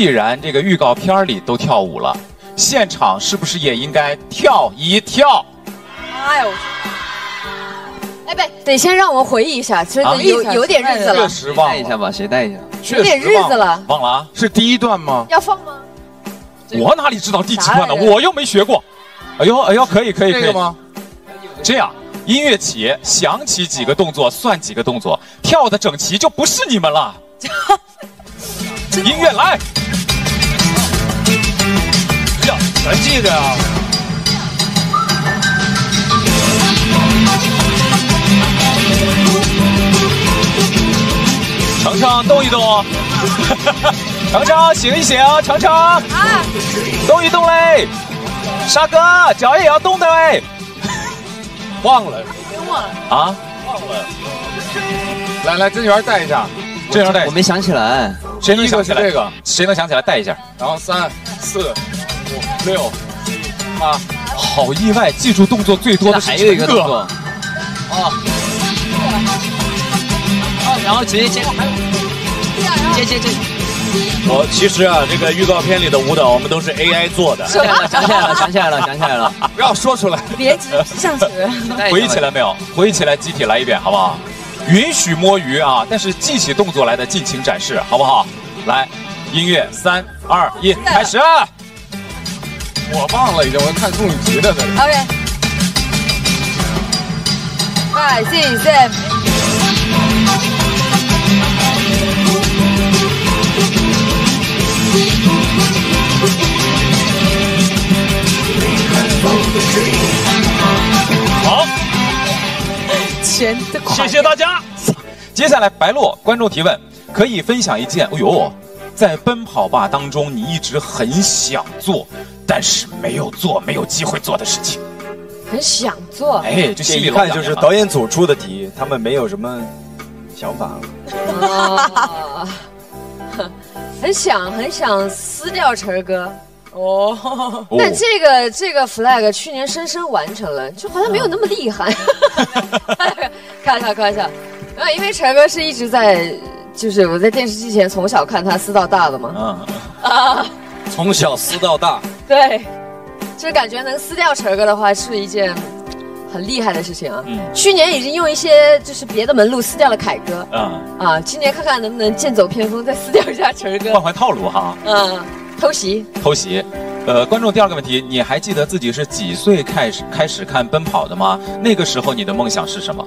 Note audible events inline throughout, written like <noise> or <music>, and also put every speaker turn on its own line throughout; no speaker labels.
既然这个预告片里都跳舞了，现场是不是也应该跳一跳？
哎呦！哎，不，得先让我回忆一下，真
啊
的有有点日子了
确，实忘了，
带一下吧，谁带一下？
有点日子了，
忘了啊！
是第一段吗？
要放吗？
我哪里知道第几段呢？我又没学过。哎呦哎呦，可以可以可以。
这个吗？
这样，音乐起，响起几个动作算几个动作，跳的整齐就不是你们了。<laughs> 音乐来，
呀，咱记着啊。
程程动一动，<laughs> 程程醒一醒，程程
啊，
动一动嘞，沙哥脚也要动的嘞。<laughs>
忘了，
别忘了，
啊，
来来，甄媛带一下，
这样带
我，没想起来。
谁能想起来？
这个，
谁能想起来带一下？
然后三四五六七八，
好意外，记住动作最多的是
还有一个
陈
动作
哥。
哦，哦，然后直接接接接接，
哦，其实啊，这个预告片里的舞蹈我们都是 AI 做的。
想起来了，想起来了，想起来了，想起来了。
不要说出来。
别急，上去。
回忆起来没有？回忆起来，集体来一遍，好不好？允许摸鱼啊，但是记起动作来的尽情展示，好不好？来，音乐，三二一，开始！
我忘了已经，我看宋雨琦的在这。
OK。Five, six, seven。
好，谢谢大家。接下来，白洛观众提问，可以分享一件，哎呦，在奔跑吧当中你一直很想做，但是没有做、没有机会做的事情。
很想做。
哎，就
这
心里
一看就是导演组出的题，他们没有什么想法了。
啊，<laughs> 很想很想撕掉晨儿哥。哦，
哦
但这个这个 flag 去年深深完成了，就好像没有那么厉害。<laughs> 开玩笑，开玩笑。啊，因为晨哥是一直在，就是我在电视机前从小看他撕到大的嘛。
嗯，<laughs>
啊，
从小撕到大，<laughs>
对，就是感觉能撕掉晨哥的话，是一件很厉害的事情啊。
嗯
去年已经用一些就是别的门路撕掉了凯哥
嗯，
啊，今年看看能不能剑走偏锋，再撕掉一下晨哥
换。换套路哈。
嗯，偷袭。
偷袭。呃，观众第二个问题，你还记得自己是几岁开始开始看奔跑的吗？那个时候你的梦想是什么？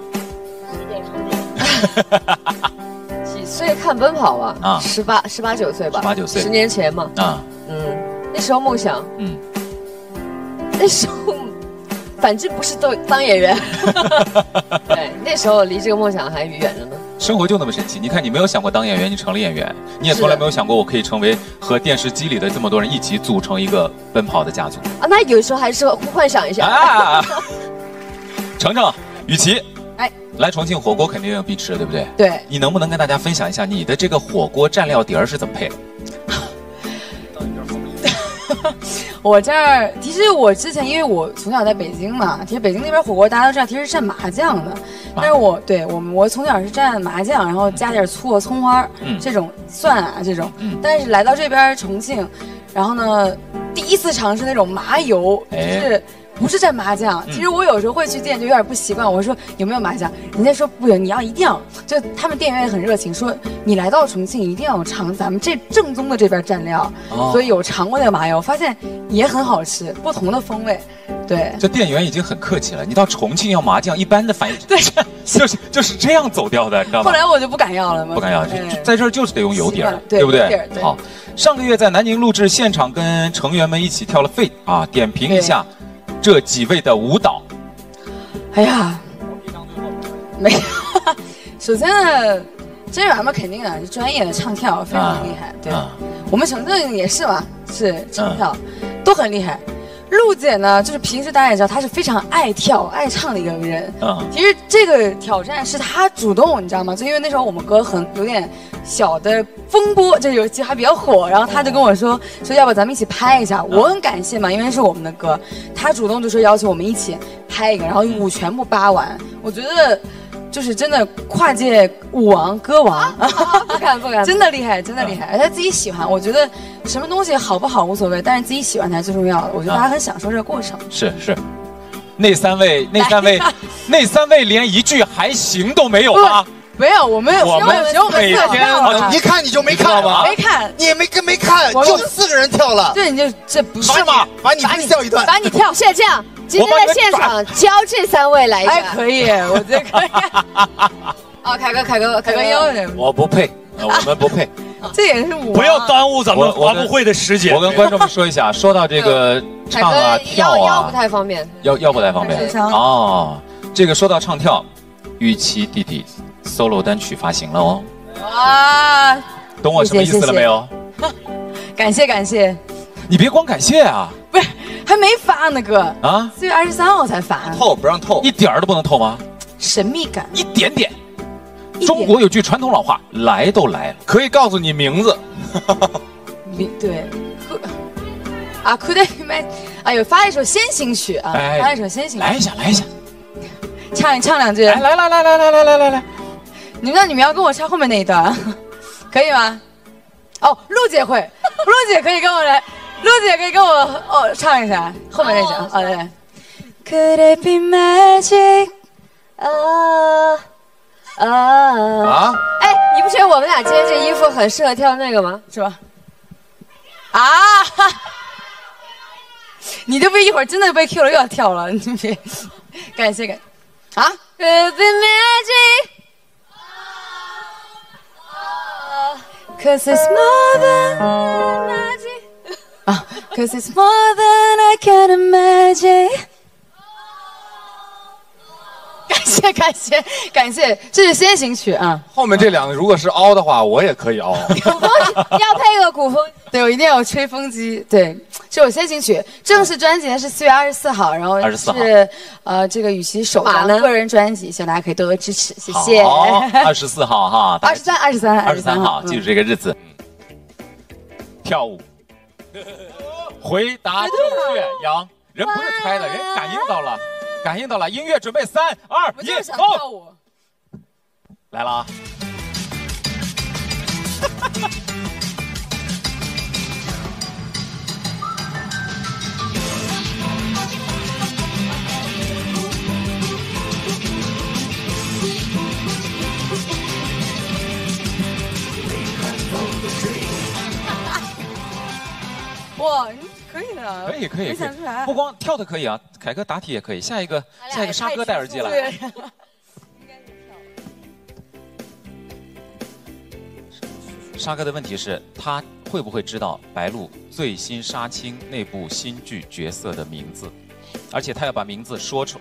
几岁看奔跑啊？
啊
十八十八九岁吧。
十八九岁
十年前嘛。
啊，
嗯，那时候梦想，
嗯，
那时候反正不是都当演员。<laughs> 对，那时候离这个梦想还远着呢。
生活就那么神奇。你看，你没有想过当演员，你成了演员；你也从来没有想过我可以成为和电视机里的这么多人一起组成一个奔跑的家族
啊，那有时候还是幻想一下。
啊！程程、雨琦，
哎，
来重庆火锅肯定有必吃，对不对？
对，
你能不能跟大家分享一下你的这个火锅蘸料碟儿是怎么配的？<laughs>
我这儿其实我之前因为我从小在北京嘛，其实北京那边火锅大家都知道，其实是蘸麻酱的。但是我对我我从小是蘸麻酱，然后加点醋、葱花，
嗯
这种蒜啊这种。
嗯
但是来到这边重庆，然后呢，第一次尝试那种麻油，就
哎
是不是蘸麻酱。其实我有时候会去店就有点不习惯，我说有没有麻酱，人家说不有，你要一定要，就他们店员也很热情，说你来到重庆一定要尝咱们这正宗的这边蘸料，
哦
所以有尝过那个麻油，发现也很好吃，不同的风味，对。
这店员已经很客气了。你到重庆要麻酱，一般的反应
对 <laughs>
就是就是这样走掉的，你知道吗
后？来我就不敢要了嘛，
不敢要，在这儿就是得用油碟儿，
对
对不对好，上个月在南宁录制现场，跟成员们一起跳了 Fate 啊，点评一下这几位的舞蹈。
哎呀，没有，首先呢，真软嘛肯定的，专业的唱跳，非常厉害。对，
啊
我们城镇也是嘛，是唱跳，都很厉害。陆姐呢，就是平时大家也知道，她是非常爱跳、爱唱的一个人。
嗯
其实这个挑战是她主动，你知道吗？就因为那时候我们歌很有点小的风波，这游戏还比较火，然后她就跟我说说要不咱们一起拍一下。我很感谢嘛，因为是我们的歌，她主动就说要求我们一起拍一个，然后舞全部扒完。我觉得就是真的跨界舞王、歌王。
不敢不敢，
真的厉害，真的厉害，而且他自己喜欢。我觉得什么东西好不好无所谓，但是自己喜欢才是最重要的。我觉得他很享受这个过程。
是是，那三位那三位那三位连一句还行都没有吗？
没有，我们
我们
只有我们
每天
一看你就没看
吗
没看，
你也没跟没看，就四个人跳了，
对你就这不是
是吗？把你们笑一段，
把你跳，
是这样，今天在现场教这三位来一
哎，
下。
可以，我觉得可以。<laughs>
哦，凯哥，凯哥，凯哥
腰
有
点，
我不配，呃我们不配。<laughs>
这也是我啊。
不要耽误咱们发布会的时间。
我跟观众们说一下，说到这个唱啊
哥
跳
腰腰不
啊，
太方便。
腰腰不太方便哦。这个说到唱跳，雨琦弟弟 solo 单曲发行了哦，
哇，
懂我什么意思了没有？
感谢感谢，
你别光感谢啊。
不是还没发呢哥，
啊，
四月二十三号才发，
透不让透，
一点儿都不能透吗？
神秘感。
一点点。中国有句传统老话，来都来了，
可以告诉你名字，
你对，可啊，可得买，哎呦，发一首先行曲啊，
哎
发一首先行曲，
来一下，来一下，
唱唱两句。
来来来来来来来来来。来，
你们那你们要跟我唱后面那一段，<laughs> 可以吗？哦，陆姐会，陆姐可以跟我来，陆姐可以跟我哦唱一下后面那句。哦，对。Could it be magic？
啊啊！
啊，
哎，你不觉得我们俩今天这衣服很适合跳那个吗？
是吧？啊！哈 <laughs> 你这不一会儿真的被 Q 了，又要跳了，你别，感谢感啊
！Could be magic。
Cause it's more than magic 啊，Cause it's more than I can imagine。感谢感谢感谢，这是先行曲啊！
后面这两个如果是凹的话，我也可以凹。
鼓 <laughs> 风要配个鼓风，
对我一定要有吹风机。对，是我先行曲，正式专辑呢是四月二十四号，然后
24号
是呃这个雨琦首张个人专辑，希望大家可以多多支持，谢谢。
二十四号哈，
二十三，二十三，
二十三号，
嗯
记住这个日子。跳舞，回答正确，杨人不是猜的，人感应到了，感应到了。音乐准备，三二一走，来了啊！
哇，你可以的，
可以可以
想出来
以，不光跳的可以啊，凯哥答题也可以。下一个下一个沙哥戴耳机来，沙哥的问题是，他会不会知道白鹿最新杀青那部新剧角色的名字？而且他要把名字说出。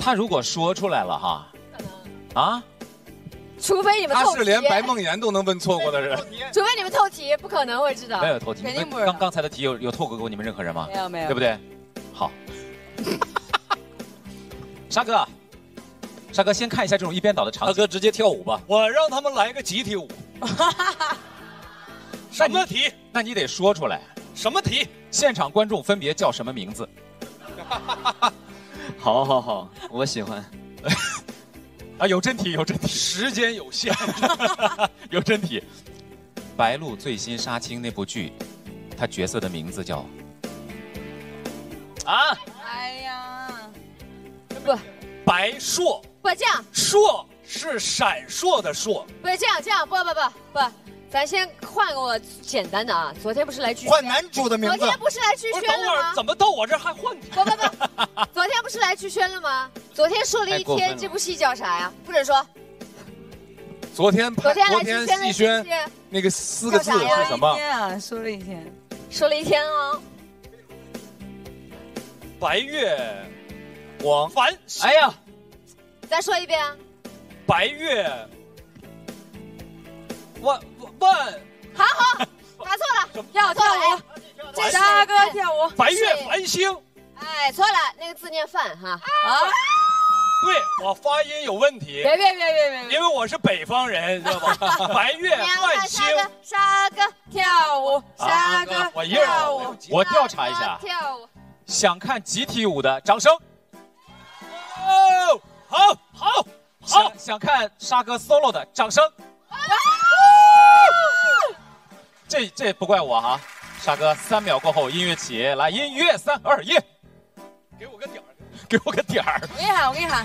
他如果说出来了哈，啊，
除非你们透题，
他是连白梦妍都能问错过的人。<laughs>
除非你们透题，不可能会知道
没。有透题，
肯定不知道
刚刚才的题有有透过过你们任何人吗
没？有没有，
对不对？好，<laughs> 沙哥，沙哥先看一下这种一边倒的场景。
沙哥直接跳舞吧，
我让他们来个集体舞。<laughs> 什么题？
那你得说出来，
什么题？
现场观众分别叫什么名字？
好好好，我喜欢。
啊，有真题，有真题，
时间有限，<laughs>
有真题。白鹿最新杀青那部剧，他角色的名字叫啊，
哎呀，
不
白硕，
不这样，
硕是闪烁的烁，
不这样这样，不不不不，咱先换个简单的啊。昨天不是来剧
换男主的名字。
昨天不是来剧宣了吗？
怎么到我这还换？
不不不，昨天不是来剧宣了吗？昨天说了一天，这部戏叫啥呀？不准说。
昨天拍，
昨天来
昨天
剧宣的
戏宣那个四个字
叫啥呀
是什么
一？天啊，说了一天，
说了一天哦。
白月
光
繁星，
哎呀，
再说一遍啊。
白月万万
好好，答错了，
跳跳舞，沙哥跳舞
白月繁星。
哎，错了，那个字念饭哈。
啊！
对我发音有问题，
别别别别别别！
因为我是北方人，知道吧？<laughs> 白月
两
繁星，
沙哥，
跳舞，沙哥
我一人
跳舞，
我调查一下，
跳舞。
想看集体舞的掌声，
哦，好好好
想，想看沙哥 solo 的掌声。这这不怪我哈，傻哥三秒过后音乐起，来音乐三二一，
给我个点儿。
给我个点儿。
我给你喊，我给你喊，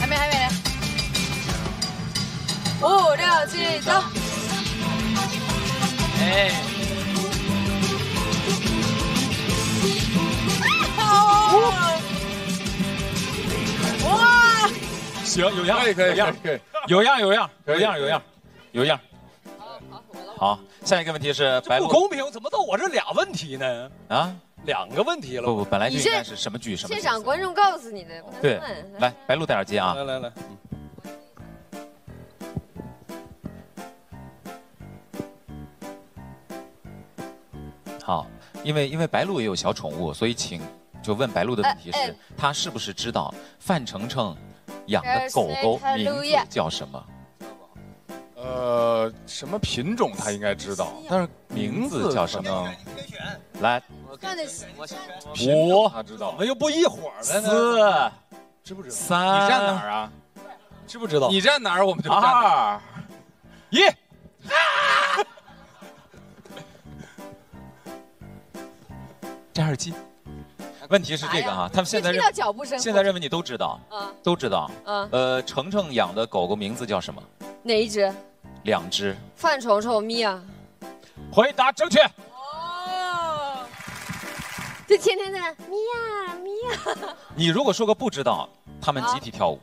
还没还没。五六七走！
哎，
哇！
行，有样，
可以可以可以。
有样有样有样有样有样。好，下一个问题是白鹿
不公平，怎么到我这俩问题呢？
啊？
两个问题了。
不不，本来就应该是什么剧什么
现。场观众告诉你的，不能
对。，来，白鹿戴耳机啊。
来来来，
好，因为因为白鹿也有小宠物，所以请就问白鹿的问题是
呃呃，
他是不是知道范丞丞养的狗狗名字叫什么？
呃，什么品种他应该知道，但是
名字叫什么？来，五、
他知道
怎。么又不一伙儿的呢？
四、
知不知道？
三，
你站哪儿啊？
知不知道？
你站哪儿我们就站哪儿。
二、一。<laughs> 摘耳机。问题是这个哈，他们现在认
听到脚步声，
现在认为你都知道，
嗯
都知道。
嗯，
呃，程程养的狗狗名字叫什么？
哪一只？
两只。
范虫虫、米娅，
回答正确。
哦，
就天天在那米娅米娅，
你如果说个不知道，他们集体跳舞，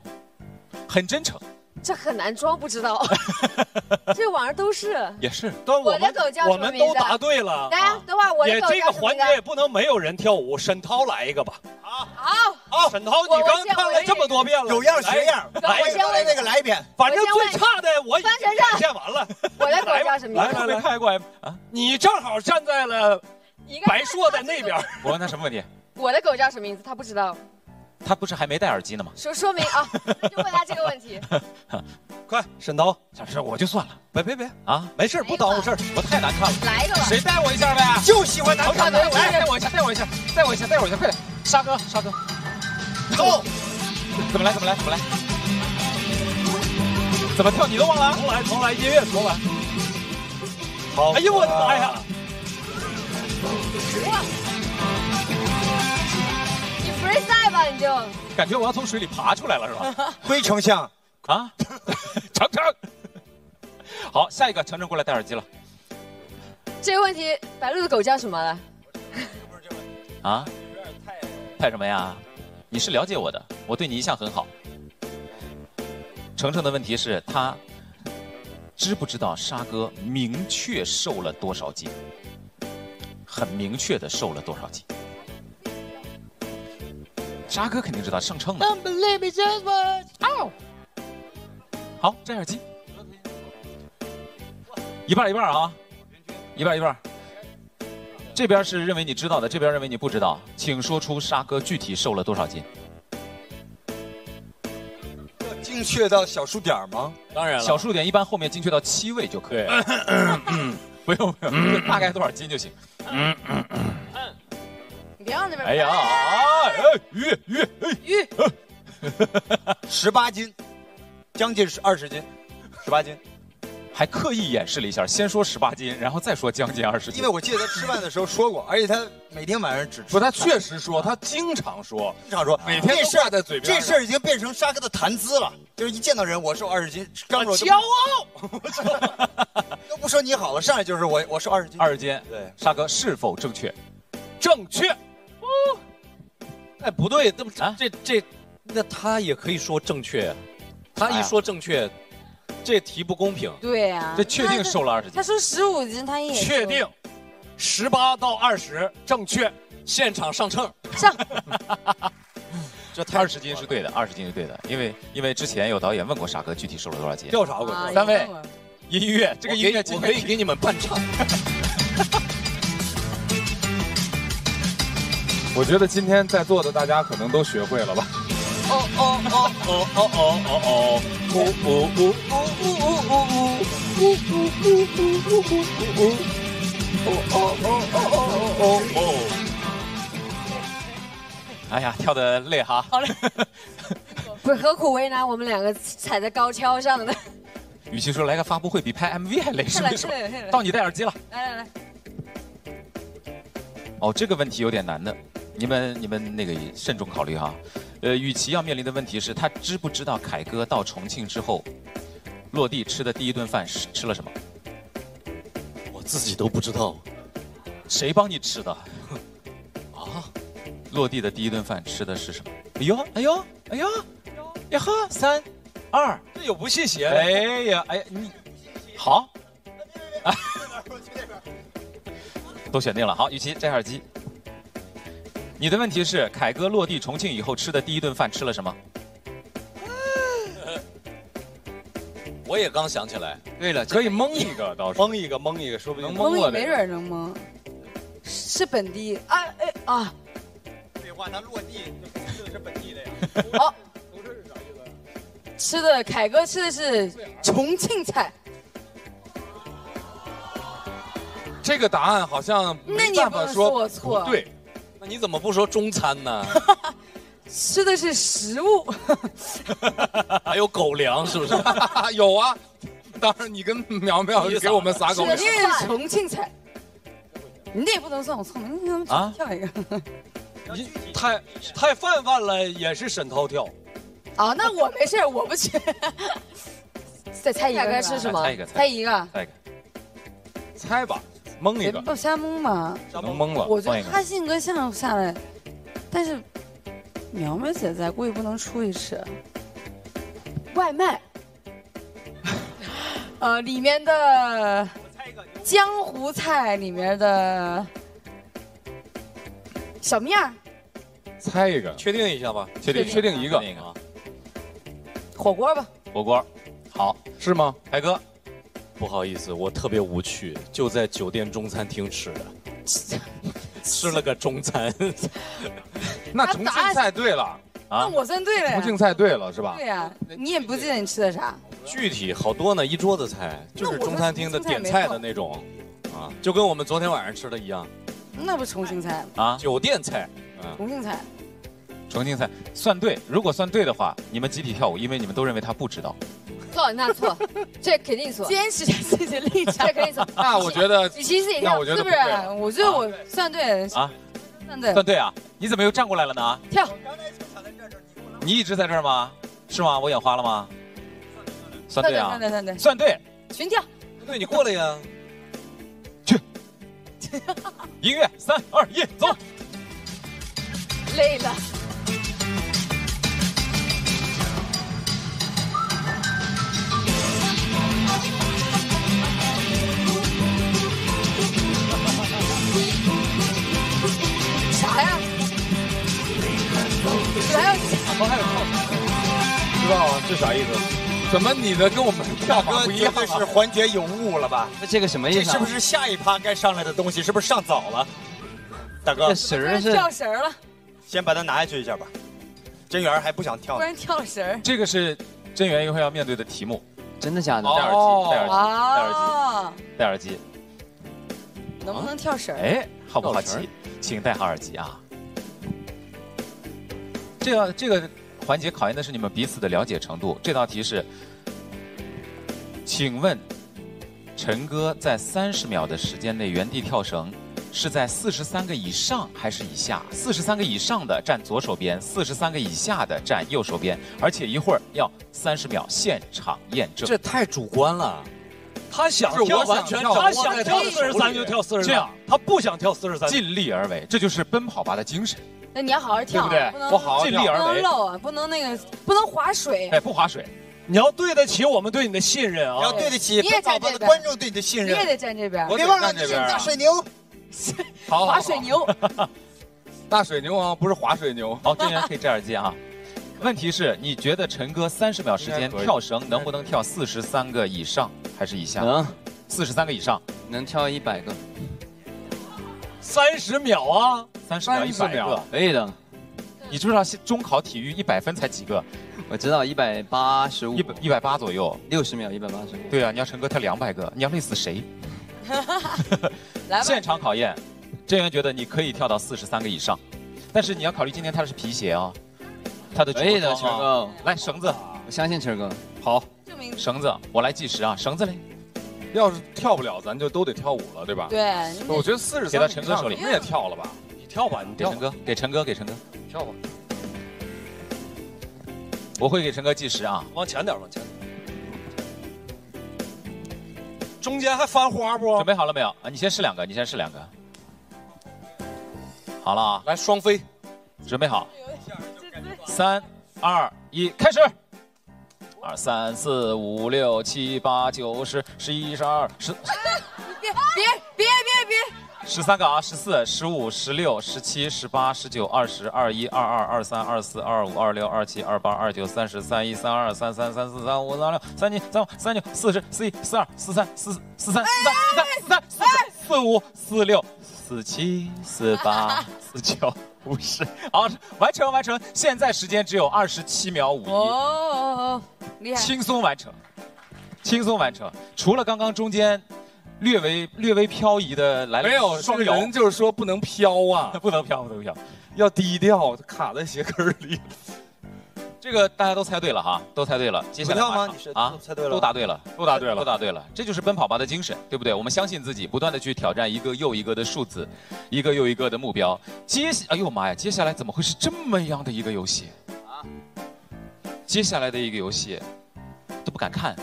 很真诚，
这很难装不知道，<laughs> 这网上都是。
也是。
但我们
我的狗叫什么
我们都答对了。
来，等会儿我的狗
也这
叫什么名字
个环节也不能没有人跳舞，沈涛来一个吧。
好，
好，沈涛，你刚看了这么多遍了，
有样学样，
来
我先问
来那个来一遍。
反正最差的我已经
范丞丞
表现完了。<laughs>
我的狗叫什么名字？
来来来，
开过来啊！
你正好站在了白硕的那边。
我问他什么问题？
我的狗叫什么名字？他不知道，
他不是还没戴耳机呢吗？
说说明啊，就问他这个问题。<laughs>
快，沈涛，
小事我就算了
别别别，
啊，
没事，不耽误事儿。
我太难看了。
来一个吧，
谁带我一下呗？
就喜欢难看的，
来带我一下，带我一下，带我一下，带我一下，快点！沙哥，沙哥，
走，
怎么来？怎么来？怎么来？怎么跳你都忘了？
重来，重来，音乐重来。好，哎呦我的妈呀！
你 freestyle 吧，你就
感觉我要从水里爬出来了，是吧？
灰丞相，
啊，<laughs> 程程。好，下一个，程程过来戴耳机了
这个问题，白鹿的狗叫什么了？<laughs>
啊？太什么呀？你是了解我的，我对你一向很好。程程的问题是他知不知道沙哥明确瘦了多少斤？很明确的瘦了多少斤？沙哥肯定知道，上秤的。哦，好，摘耳机，一半一半啊，一半一半。这边是认为你知道的，这边认为你不知道，请说出沙哥具体瘦了多少斤？
要精确到小数点吗？
当然了，
小数点一般后面精确到七位就可以。不用不用，大概多少斤就行。
你别往那边。
哎呀，哎，鱼鱼哎
鱼，
十八斤，将近是二十斤，十八斤，
还刻意演示了一下，先说十八斤，然后再说将近二十斤。
因为我记得他吃饭的时候说过，而且他每天晚上只吃
不，他确实说，他经常说，
经常说，
每天都
这事儿
挂在嘴边
这事儿已经变成沙哥的谈资了，就是一见到人我瘦二十斤，张罗
骄傲。
都不说你好了，上来就是我我瘦二十斤。
二十斤，
对，
沙哥是否正确？
正确。
哎，不对，那么
啊
这这，那他也可以说正确，他一说正确，这题不公平。
对呀、
这确定瘦了二十斤
他？说十五斤，他也
确定，十八到二十正确，现场上秤。
上。
这二十斤是对的，二十斤是对的，因为因为之前有导演问过傻哥具体瘦了多少斤。
调查过
啊
三位音乐，这个音乐
我可以给你们伴唱。
我觉得今天在座的大家可能都学会了吧？
哦哦哦哦哦哦哦哦，呜呜呜呜呜呜呜呜呜呜呜呜呜哦哦哦哦哦哦。
哎呀，跳的累哈。
好嘞。<laughs>
不是何苦为难我们两个踩在高跷上的？
与其说来个发布会比拍 MV 还累，是
来
为什么
来来来？
到你戴耳机了。
来来来，
哦，这个问题有点难的，你们你们那个慎重考虑哈。呃，雨琦要面临的问题是，他知不知道凯哥到重庆之后，落地吃的第一顿饭是吃了什么？
我自己都不知道
谁帮你吃的？
啊！
落地的第一顿饭吃的是什么？哎呦，哎呦，哎呦，呀哈，三二，
这有不信邪
哎呀，哎呀，你好，<laughs> 都选定了。好，雨琦摘耳机。你的问题是，凯哥落地重庆以后吃的第一顿饭吃了什么？
我也刚想起来，
对了，可以蒙一个，倒是。
蒙一个蒙一个，说不定
能
蒙
蒙了这个。
没准能蒙，是本地啊哎啊，
废话，他落地吃的是本地的呀。<laughs>
哦，吃的凯哥吃的是重庆菜，
这个答案好像没
那你也
办法说
不能说我错？
不对，
那你怎么不说中餐呢？<laughs>
吃的是食物，<laughs>
还有狗粮是不是？<laughs>
有啊。当然，你跟苗苗给我们撒狗粮
因。为是重庆菜。你那也不能算我聪明，你怎么
啊
跳一个？
你太太泛泛了，也是沈涛跳。
啊，那我没事儿，我不去。再猜一个，
是什么
猜一个，
猜一个，
猜一个，
猜吧，蒙一个，
别不瞎蒙嘛。
能蒙了。
我觉得他性格像下来，但是苗苗姐在，估计不能出去吃。外卖，呃，里面的江湖菜里面的小面儿，
猜一个，
确定一下吧，
确定确定一个
火锅吧。
火锅。好，
是吗？
海哥，
不好意思，我特别无趣，就在酒店中餐厅吃的，<laughs> 吃了个中餐。<laughs>
那重庆菜对了啊，
那我算对了呀。
重庆菜对了是吧
对？呀，你也不记得你吃的啥？
具体好多呢，一桌子菜，就是中餐厅的点菜的那种，啊，就跟我们昨天晚上吃的一样，
那不重庆菜，
啊，
酒店菜。啊，
重庆菜。
重庆赛算对。如果算对的话，你们集体跳舞，因为你们都认为他不知道。
错，那错，<laughs> 这肯定错，
坚持自己的立场
这。肯定错。
那我觉得，
雨琦自己跳
那我，觉得
是不是？我觉得我算对了
啊，
算对了
算对啊？你怎么又站过来了呢？
跳。
你一直在这儿吗？是吗？我眼花了吗？算对啊
算，对，算对，
算对。
群跳。
对，你过来呀。<laughs>
去音乐，三二一，走。<laughs>
累了。啥
意思？怎么你的跟我们跳法
哥
不一样
绝对是
啊？
环节有误了吧？
那这个什么意思、啊？
这是不是下一趴该上来的东西？是不是上早了？大哥
这，绳儿是
跳绳儿了，
先把它拿下去一下吧。真源还不想跳呢，
突然跳了绳儿。
这个是真源一会儿要面对的题目。
真的假的？
戴耳机，戴耳机，戴耳机，
啊，
戴耳机。
能不能跳绳儿？
哎，好不好奇？请戴好耳机啊。这个这个环节考验的是你们彼此的了解程度。这道题是，请问陈哥在三十秒的时间内原地跳绳，是在四十三个以上还是以下？四十三个以上的站左手边，四十三个以下的站右手边，而且一会儿要三十秒现场验证。
这太主观了。
他想跳，
想跳
他想跳四十三就跳四十三
这样，
他不想跳四十三。
尽力而为，这就是奔跑吧的精神，
那你要好好跳，
对不对
不？
好好
尽
尽力而为
不能，漏啊，不能那个，不能划水。
哎，不划水。
你要对得起我们对你的信任啊！
你要对得起奔跑吧
在这边
的观众对你的信任。
你也得站这边，
我
别忘了你是
站这边啊
大水牛，
好好好
划水牛。<laughs>
大水牛啊，不是划水牛。
好，这人可以摘耳机啊。问题是，你觉得陈哥三十秒时间跳绳能不能跳四十三个以上还是以下？
能
四十三个以上，
能跳一百个，
三十秒啊，
三十秒一
30
百
秒
个。
可以的。
你知不知道中考体育一百分才几个？
我知道一百八十五
一，百一百八左右。
六十秒一百八十五。
对啊，你要陈哥跳两百个，你要累死谁？<laughs>
来吧，
现场考验，郑源觉得你可以跳到四十三个以上，但是你要考虑今天他的是皮鞋啊，他的
可以的，
着装啊
陈哥，
来绳子，
我相信陈哥。
好，
证明
绳子，我来计时啊，绳子嘞，
要是跳不了，咱就都得跳舞了，对吧？
对，
我觉得四十
给到陈哥手里
你也跳了吧？
你跳吧，你跳吧，
给陈哥，给陈哥，给陈哥，
跳吧。
我会给陈哥计时啊，
往前点，往前点。中间还翻花不
准？备好了没有？啊，你先试两个，你先试两个。好了啊，
来双飞，
准备好，三二一，开始。二三四五六七八九十十一十二十
别别别别别，
十三个啊，十四、十五、十六、十七、十八、十九、二十、二一、二二、二三、二四、二五、二六、二七、二八、二九、三十、三一、三二、三三、三四、三五、三六、三七、三八、三九、四十、四一、四二、四三、四四、四三、四三、四三、四三、四四五、四六、四七、四八、四九、五十。<laughs> 好，完成完成，现在时间只有二十七秒五一。
哦，厉害！
轻松完成，轻松完成。除了刚刚中间略微略微漂移的来了
没有
双摇，
这个人就是说不能飘啊，<laughs>
不能飘，不能飘。
要低调，卡在鞋跟里。
这个大家都猜对了哈，都猜对了。接下来
不跳吗？你是
啊
都，猜对了，
都答对了，<laughs>
都答对了
都答对了。这就是奔跑吧的精神，对不对？我们相信自己，不断的去挑战一个又一个的数字，一个又一个的目标。接下，哎呦妈呀，接下来怎么会是这么样的一个游戏啊？接下来的一个游戏都不敢看，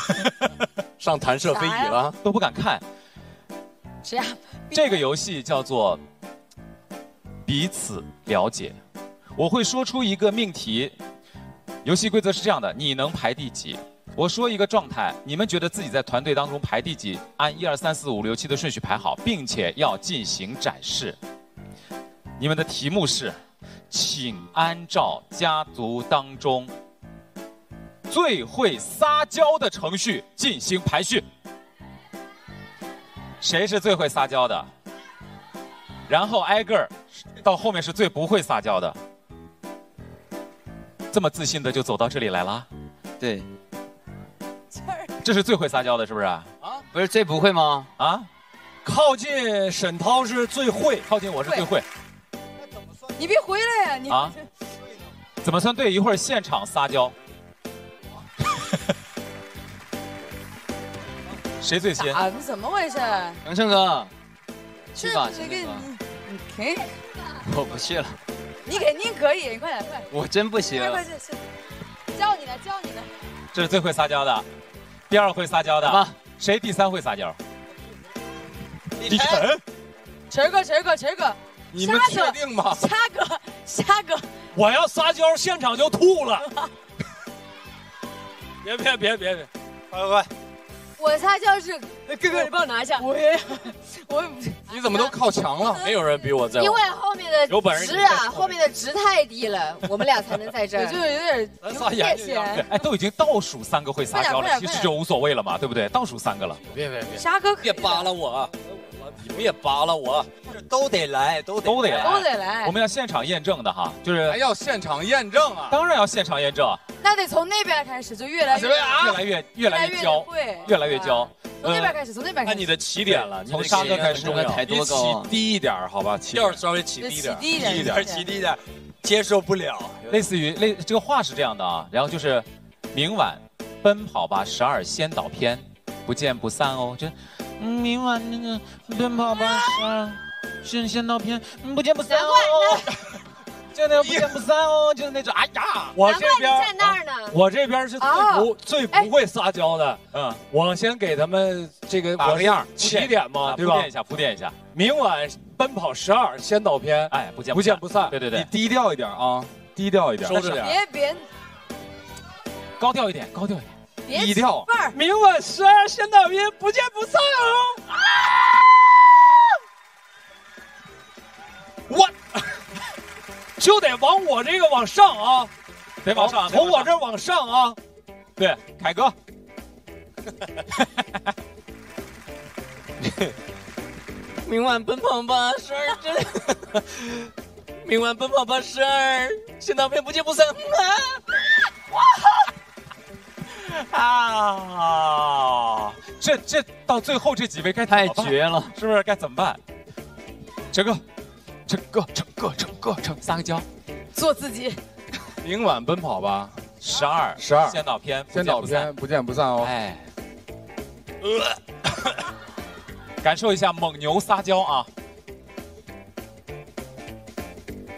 <laughs>
上弹射飞椅了，
都不敢看。
谁呀？
这个游戏叫做彼此了解。我会说出一个命题，游戏规则是这样的：你能排第几？我说一个状态，你们觉得自己在团队当中排第几？按一二三四五六七的顺序排好，并且要进行展示。你们的题目是，请按照家族当中最会撒娇的程序进行排序。谁是最会撒娇的？然后挨个儿到后面是最不会撒娇的。这么自信的就走到这里来了，
对，
这是最会撒娇的，是不是？啊
不是最不会吗？
啊，
靠近沈涛是最会，
靠近我是最会
你别回来呀！你
啊。怎么算对？一会儿现场撒娇，<laughs> 谁最先？
啊，怎么回事？
杨胜哥，去吧，
这个
程程哥，
你你，
我不去了，
你肯定可以，你快点快
我真不行
快。快去去，教你呢叫你呢。
这是最会撒娇的，第二会撒娇的谁第三会撒娇？
李晨，
晨哥晨哥晨哥，
你们确定吗？
虾哥虾哥，
我要撒娇，现场就吐了。<laughs> 别别别别别！
快快快！
我撒娇是哥哥，你帮我拿一下。我也我
你怎么都靠墙了？
没有人比我在乎。
因为后面的
有本事
值啊，后面的值太低了，我们俩才能在这
我
儿。
就有点
咱仨
谢
研究一下
谢。
哎，都已经倒数三个会撒娇了，其实就无所谓了嘛，对不对？倒数三个了。
别别别！
沙哥可
别扒拉我，你们也扒拉我。
都得来，都得
都得来
都得来
我，们要现场验证的哈，就是
还要现场验证啊！
当然要现场验证，
那得从那边开始，就越来越
越来越越来越娇，
会，
越来越娇。
从那边开始，从那边开始。
看你的起点了，
从沙哥开始
重要抬
你
多高啊
起？低一点好吧？起
调稍微起低点。
低一点，
低一点
点起低一点，接受不了。
类似于类这个话是这样的啊，然后就是明晚奔跑吧十二先导片，不见不散哦。就，嗯，明晚那个奔跑吧十二，先先导片，嗯不见不散哦。就那个不见不散哦，就是那种，哎呀，
我这边
在那儿呢。
我这边是最不最不会撒娇的。
嗯，
我先给他们这个
打个样
起点嘛，对吧？
铺垫一下，铺垫一下。
明晚奔跑十二先导片，
哎，不见
不见不散。
对对对，
你低调一点啊，低调一点，
收着点。
别别，
高调一点，高调一点，
低调。
明晚十二先导片，不见不散哦。啊！我。就得往我这个往上啊，
得往上，
从我这往上啊。
对，凯哥。<laughs>
明晚奔跑吧十二真，<laughs> 明晚奔跑吧十二，先导片不见不散
啊！啊！<laughs> 这这到最后这几位该
太绝了，
是不是？该怎么办？哲哥，哲哥，哲哥，哲哥，哲撒个娇，
做自己。<laughs>
明晚奔跑吧，<laughs>
十二，
十二，
先导片，
先导片，不见不散哦。
哎，感受一下蒙牛撒娇啊！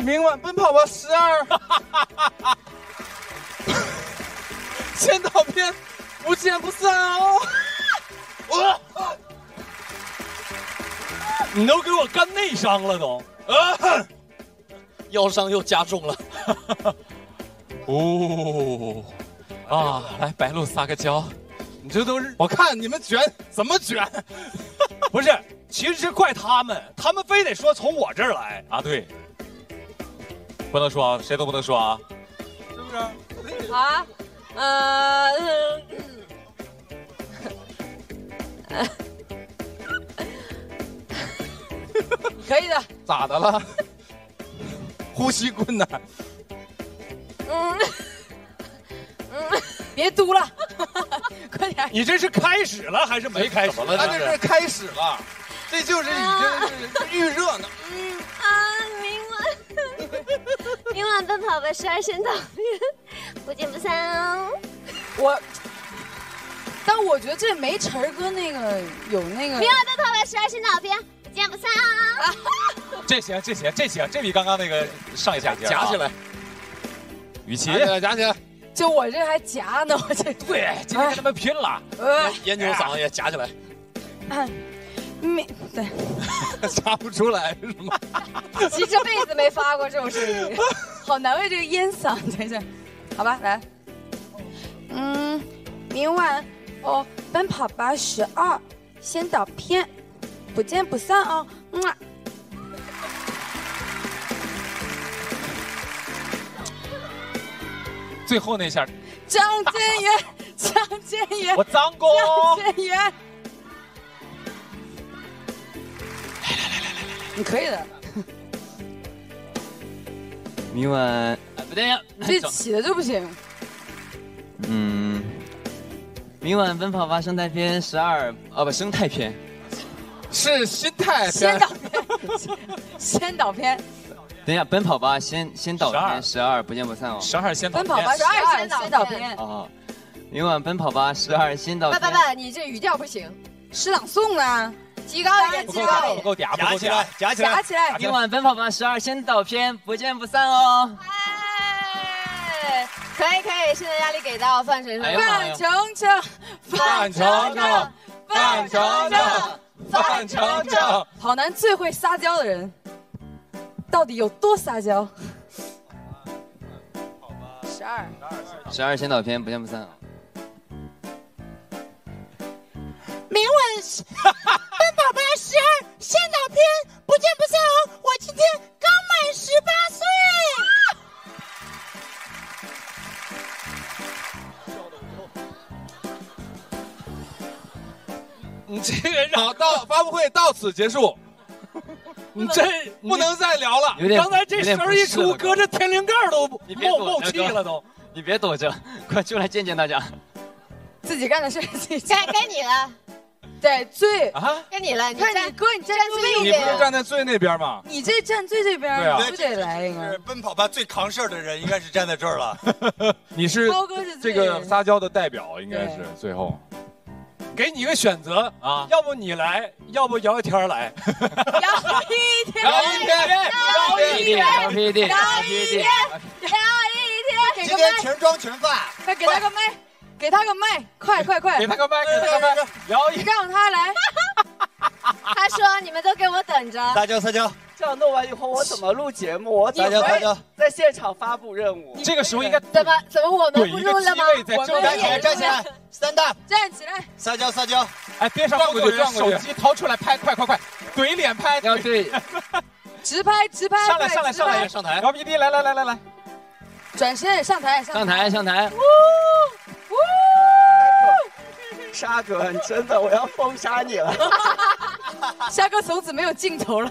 明晚奔跑吧，十二，<laughs> 先导片，不见不散哦。
我，你都给我干内伤了都，啊，<laughs>
腰伤又加重了。<laughs>
哦，啊，来，白鹿撒个娇，
你这都是我看你们卷怎么卷，<laughs>
不是，其实是怪他们，他们非得说从我这儿来。
啊，对，不能说啊，谁都不能说啊，
是不是？
啊，呃，<laughs>
可以的。
咋的了？呼吸困难。
嗯
嗯，别嘟了，<laughs> 快点！
你这是开始了还是没开始？
他这是开始了，这就是已经是预热呢。
嗯啊，明晚，明晚奔跑吧十二生导片，不见不散哦。
我，但我觉得这没晨儿哥那个有那个。
明晚奔跑吧十二先导片，不散啊！
这行这行这行，这比刚刚那个上一下节
夹起来。
雨琦，
夹起来，
就我这还夹呢，我这
对，今天跟他们拼了，
呃，
烟酒嗓也夹起来，
没对，<laughs>
夹不出来是吗？
其实这辈子没发过这种声音，
好难为这个烟嗓，等一下，好吧，来，嗯，明晚哦，奔跑吧十二，先导片，不见不散哦，嗯。
最后那下，
张建元，<laughs> 张建元，
我张工，
张建元，来来来来来来，你可以的。
明晚。不对呀，
这起的就不行。
嗯，明晚奔跑吧生态篇十二，哦不，生态篇
是心态
先导片，<laughs> 先导片。
等一下，奔跑吧，先先导片十二，不见不散哦。
十二先导
奔跑吧，十二先导片。
啊，明晚奔跑吧，十二先导片。
不不不，你这语调不行，
诗朗诵啊，
提高一点，提高一点，
不够嗲，
夹起来，夹起来，
夹起来。
明晚奔跑吧，十二先导片，不见不散哦。
哎，可以可以，现在压力给到范丞丞，
范丞丞，
范丞丞，范丞丞，范丞丞，
跑男最会撒娇的人。到底有多撒娇？十二，
十二先导片，不见不散。
明晚奔跑吧十二先导片，不见不散哦！我今天刚满十八岁。
你这个人
好，到发布会到此结束。<laughs>
你这
不能再聊了。
刚才这声一出，隔着天灵盖都冒冒气了都。
你别躲着，快出来见见大家。
自己干的事自己
该该你了。
对，最
啊，
该你了。
你看你哥，你站最
右边。你不是站在最那边吗？
你这站最这边，
对啊，
不得来一个。
奔跑吧最扛事儿的人应该是站在这儿了。
你是
涛哥是
这个撒娇的代表，应该是最后。
给你一个选择
啊，
要不你来，要不姚一天来。<laughs>
姚一天，
姚一天，
姚一天，
姚一天，
姚一天，姚一天，
今天全妆全发，
快给他个麦，给他个麦，快快快，
给他个麦，给他个麦，姚一，
让他来。<laughs>
他说：“你们都给我等着。”
撒娇撒娇，
这样弄完以后，我怎么录节目？我怎
撒娇撒娇，
在现场发布任务？
这个时候应该
怎么怎么我们不录了吗？
我
们
站起来，站起来，stand up，
站起来，
撒娇撒娇，
哎，边上转过去，手机掏出来拍，快快快，怼脸拍，
要对，
直拍直拍，
上来上来上来。
上台，
姚 PD 来来来来来，
转身上台
上台。上台，
沙哥，你真的我要封杀你了。<laughs>
沙哥从此没有镜头了。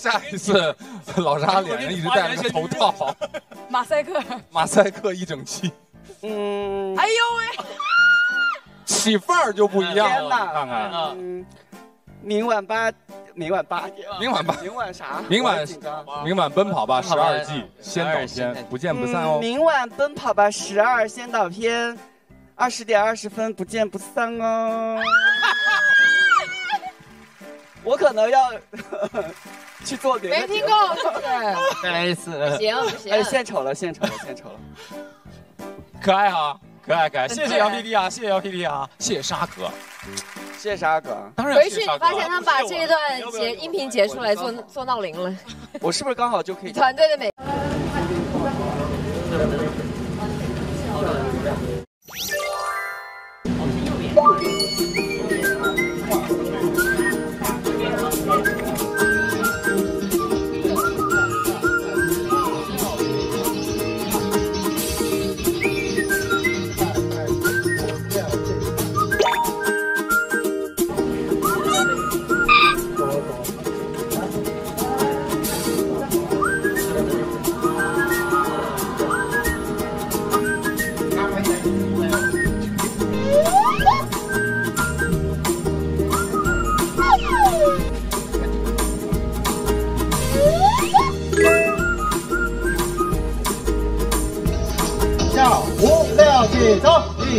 下一次 <laughs> 老沙脸上一直戴着个头套，<laughs>
马赛克，<laughs>
马赛克一整期，
嗯，
哎呦喂，
起范儿就不一样了，看看，
嗯，明晚八，明晚八点，
明晚八，
明晚啥？
明晚
紧张
明晚奔跑吧十二季先导片，不见不散哦
嗯。明晚奔跑吧十二先导片，二十点二十分不见不散哦。我可能要去做别的。
没听过，是不是？
再来一次，
行不行？
哎，献丑了，献丑了，献丑了。
可爱哈，可爱可爱，谢谢姚 PD 啊，谢谢姚 PD 啊，谢谢沙哥，
谢谢沙哥。
当然
回去你发现他们把这一段截音频截出来做做闹铃了。
我是不是刚好就可以？<laughs>
团队的每。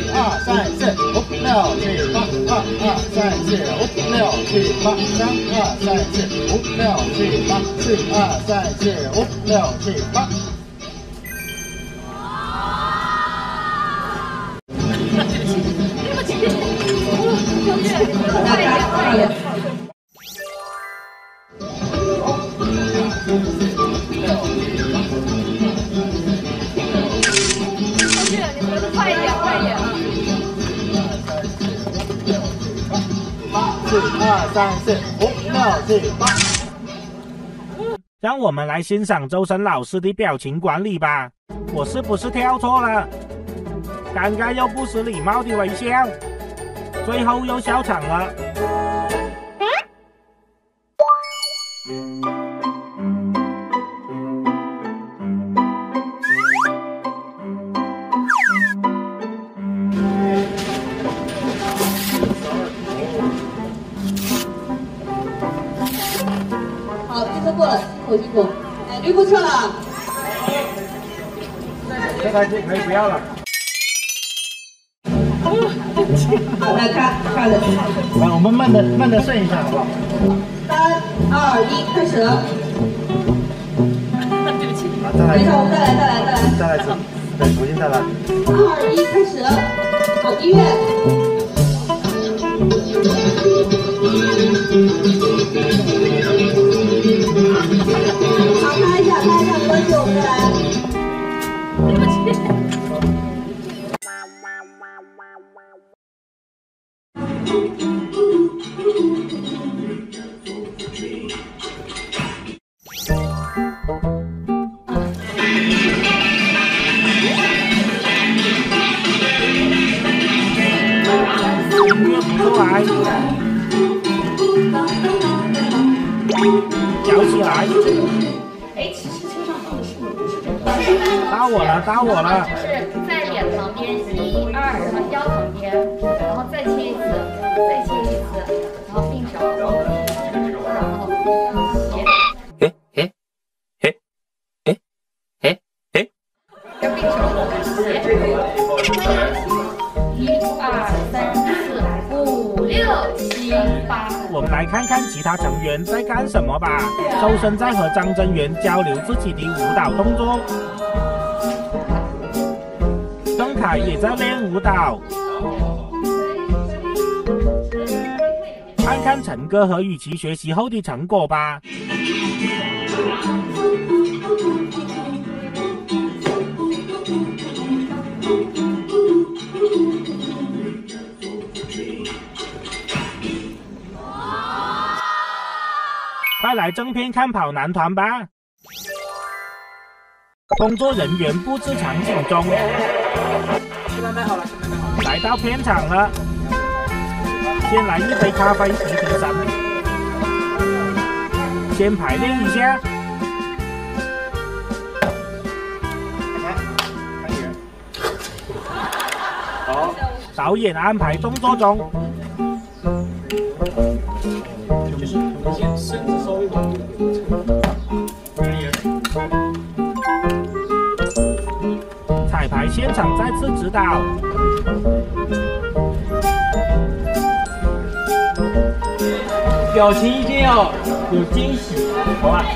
一二三四五六七八，二二三四五六七八，三二三四五六七八，四二三四五六七八。四二三四五六七八。让我们来欣赏周深老师的表情管理吧。我是不是跳错了？尴尬又不失礼貌的微笑，最后又笑场了。
过了，辛苦辛苦。哎，不撤了。
这台机可以不要了。
来看看的。
来，我们慢的慢的顺一下，好不好？
三二一，开始了。
啊，再来一次
等一下，我们再来，再来，再来。
再来一次，对，重新再来。
三二一，开始。好，音乐。好，看一下，看一下，没
这个？
到我了，到我了。
是在脸旁边一二，然后腰旁边，然后再切一次，再切一次，然后并手，然后斜，
哎哎哎哎哎哎，
要并手斜，一二三四五我们
来看看其他成员在干什么吧。周深在和张真源交流自己的舞蹈动作，邓凯也在练舞蹈。看看陈哥和雨琦学习后的成果吧。快来正片看跑男团吧！工作人员布置场景中，来到片场了，先来一杯咖啡提提神，先排练一下。好，导演安排动作中。排现场再次指导。
表情一定要有惊喜，好吧？<laughs>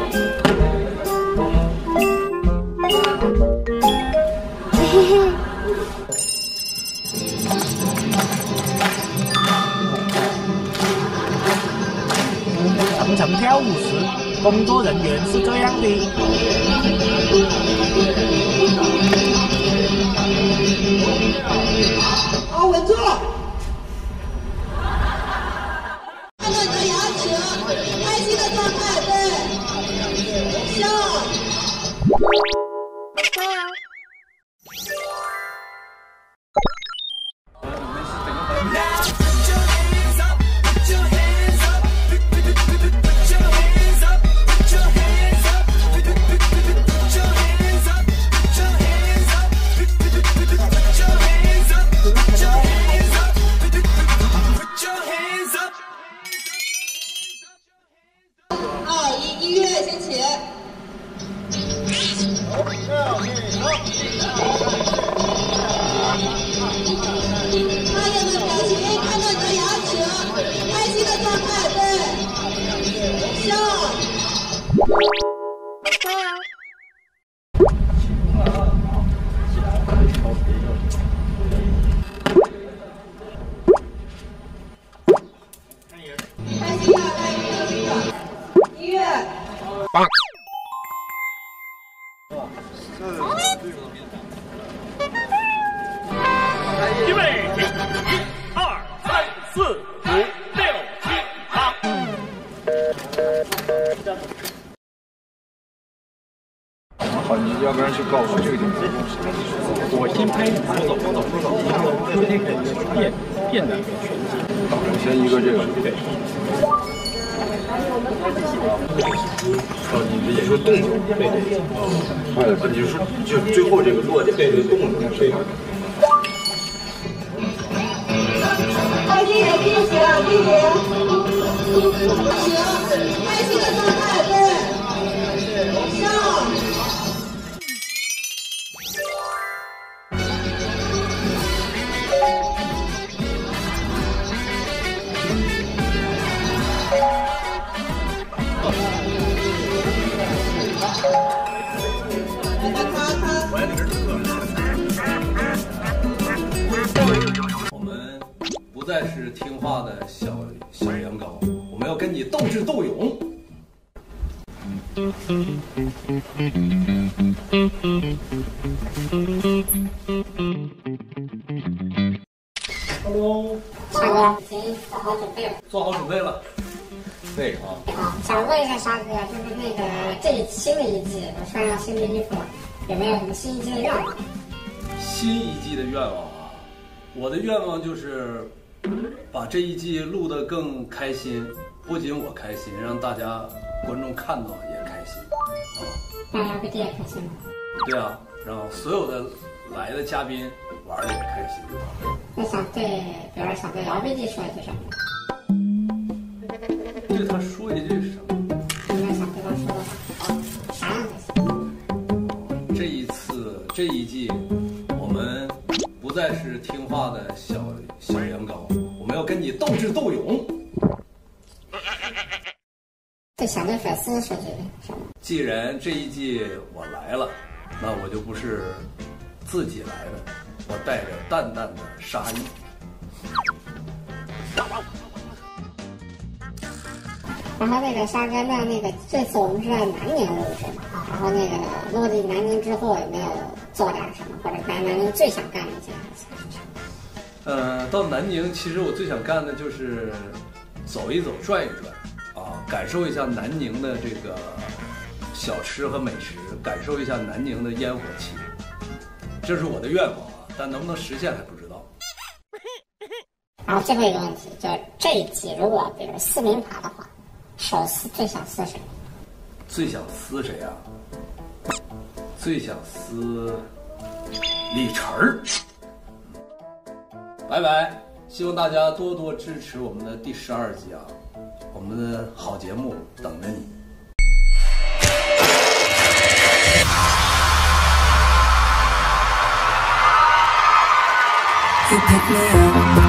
层层跳舞时，工作人员是这样的。
哦，你是说就最后这个落点？这个，动作对。
开心点，进行，进行。行，开心的状态，
是听话的小小羊羔，我们要跟你斗智斗勇。
Hello，
沙哥，做好准备了。
做好准备了。
那个啊，
啊，想问一下沙哥，就是那个这新的一季，我穿上新的衣服，有没有什么新一季的愿望？
新一季的愿望啊，我的愿望就是把这一季录得更开心，不仅我开心，让大家观众看到也开心。
大家不也开心吗？
对啊，然后所有的来的嘉宾玩的也开心。
那想对，比如想对 LBG 说一句什么？
对他说一句什么？
有没有想对他说的啥样的？
这一次这一季，再是听话的小小羊羔，我们要跟你斗智斗勇。
对想对粉丝说句什么？
既然这一季我来了，那我就不是自己来的，我带着淡淡的杀意。
然后那个沙哥，那那个这次我们是在南宁录制嘛，啊，然后那个落地南宁之后有没有做点什么，或者在南宁最想干的一件事情？
呃，到南宁，其实我最想干的就是走一走、转一转，啊，感受一下南宁的这个小吃和美食，感受一下南宁的烟火气，这是我的愿望啊，但能不能实现还不知道。
然后最后一个问题就是这一季如果比如四名牌的话，手撕最想撕谁？
最想撕谁啊？最想撕李晨儿。拜拜，希望大家多多支持我们的第十二季啊，我们的好节目等着你。
You pick me up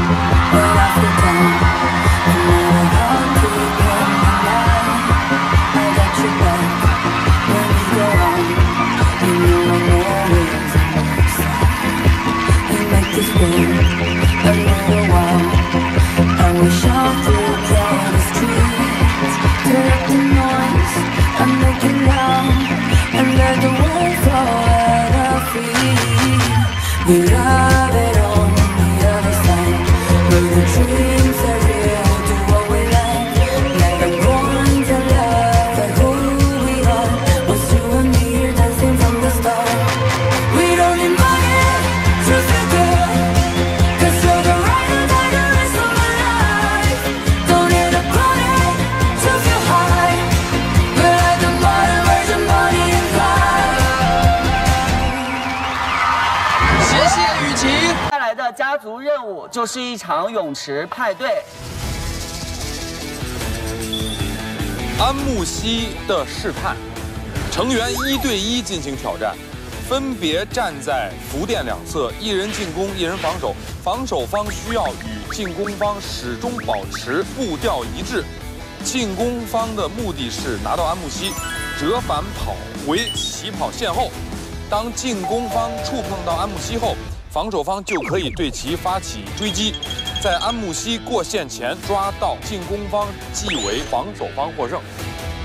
是一场泳池派对。
安慕希的试探，成员一对一进行挑战，分别站在浮垫两侧，一人进攻，一人防守。防守方需要与进攻方始终保持步调一致。进攻方的目的是拿到安慕希，折返跑回起跑线后。当进攻方触碰到安慕希后，防守方就可以对其发起追击，在安慕希过线前抓到进攻方即为防守方获胜。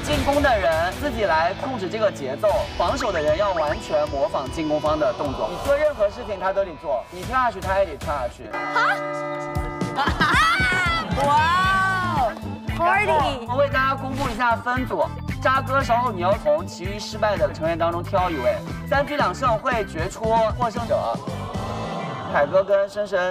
进攻的人自己来控制这个节奏，防守的人要完全模仿进攻方的动作。你做任何事情他都得做，你跳下去他也得跳下去。
哇哦，Party！
我为大家公布一下分组，扎哥稍后你要从其余失败的成员当中挑一位，三局两胜会决出获胜者。凯哥跟深深。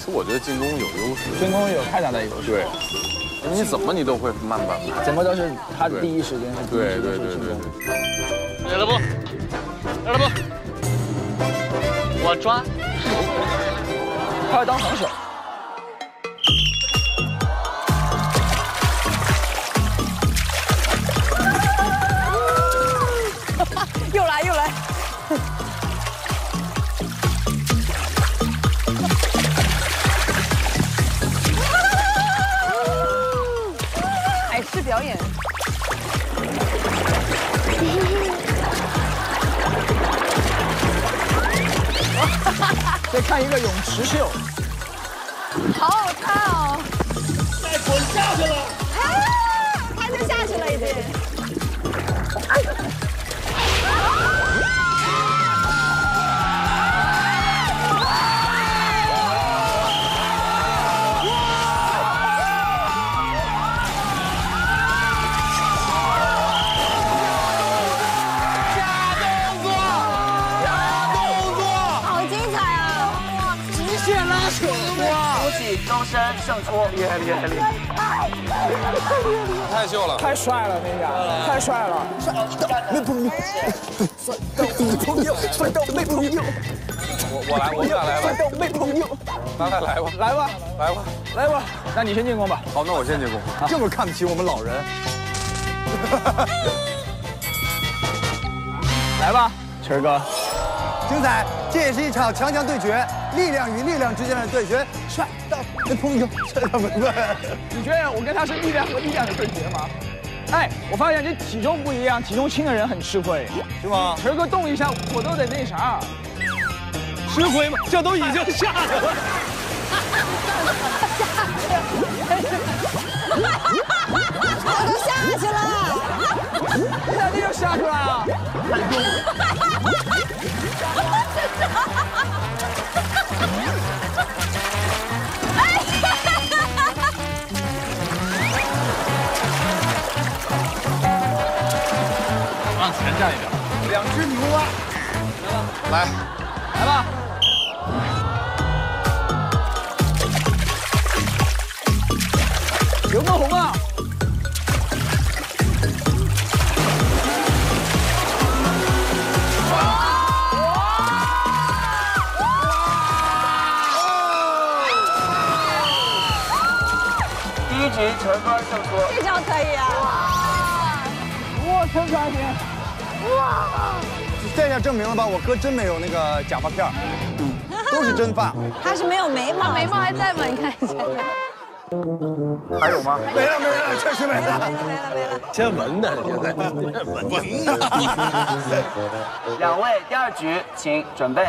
其实我觉得进攻有优势，
进攻有太大的优势。
对，你怎么你都会慢半拍，
怎么都是他的第一时间是第一
对
时
对对对
间进攻。
对。
来了不？来了不？我抓，
他要当防守。
表演。
再看一个泳池秀，
好好看哦！
再滚下去了。
啊，他就下去了已经。
害厉害厉害！
太秀了，
太帅了，那个太帅了，帅到没朋友，帅到没朋友，帅到没朋友，
我我来，我们俩来吧，
帅到没朋友，
来吧，
来吧，
来吧，
来吧，那你先进攻吧。
好，那我先进攻。
这么看不起我们老人，
来吧，晨哥，
精彩！这也是一场强强对决，力量与力量之间的对决，帅到没朋友，帅到没朋友。
你觉得我跟他是力量和力量的对决吗？哎，我发现你体重不一样，体重轻的人很吃亏，
是吗？
晨哥动一下，我都得那啥。
吃亏吗？这都已经下去了。
我都下去了。
你咋这就下去了？<laughs> <laughs> <laughs>
牛蛙，
来，
来吧。有没有红啊？
第一局陈哥胜出，
这招可以啊！
哇，真开心！
哇，
这下证明了吧？我哥真没有那个假发片儿，都是真发。<laughs>
他是没有眉毛，眉毛还在吗？你看一下。
还有吗？没了没了，确实没了。
先闻呢，现在闻呢。<laughs>
两位第二局请准备。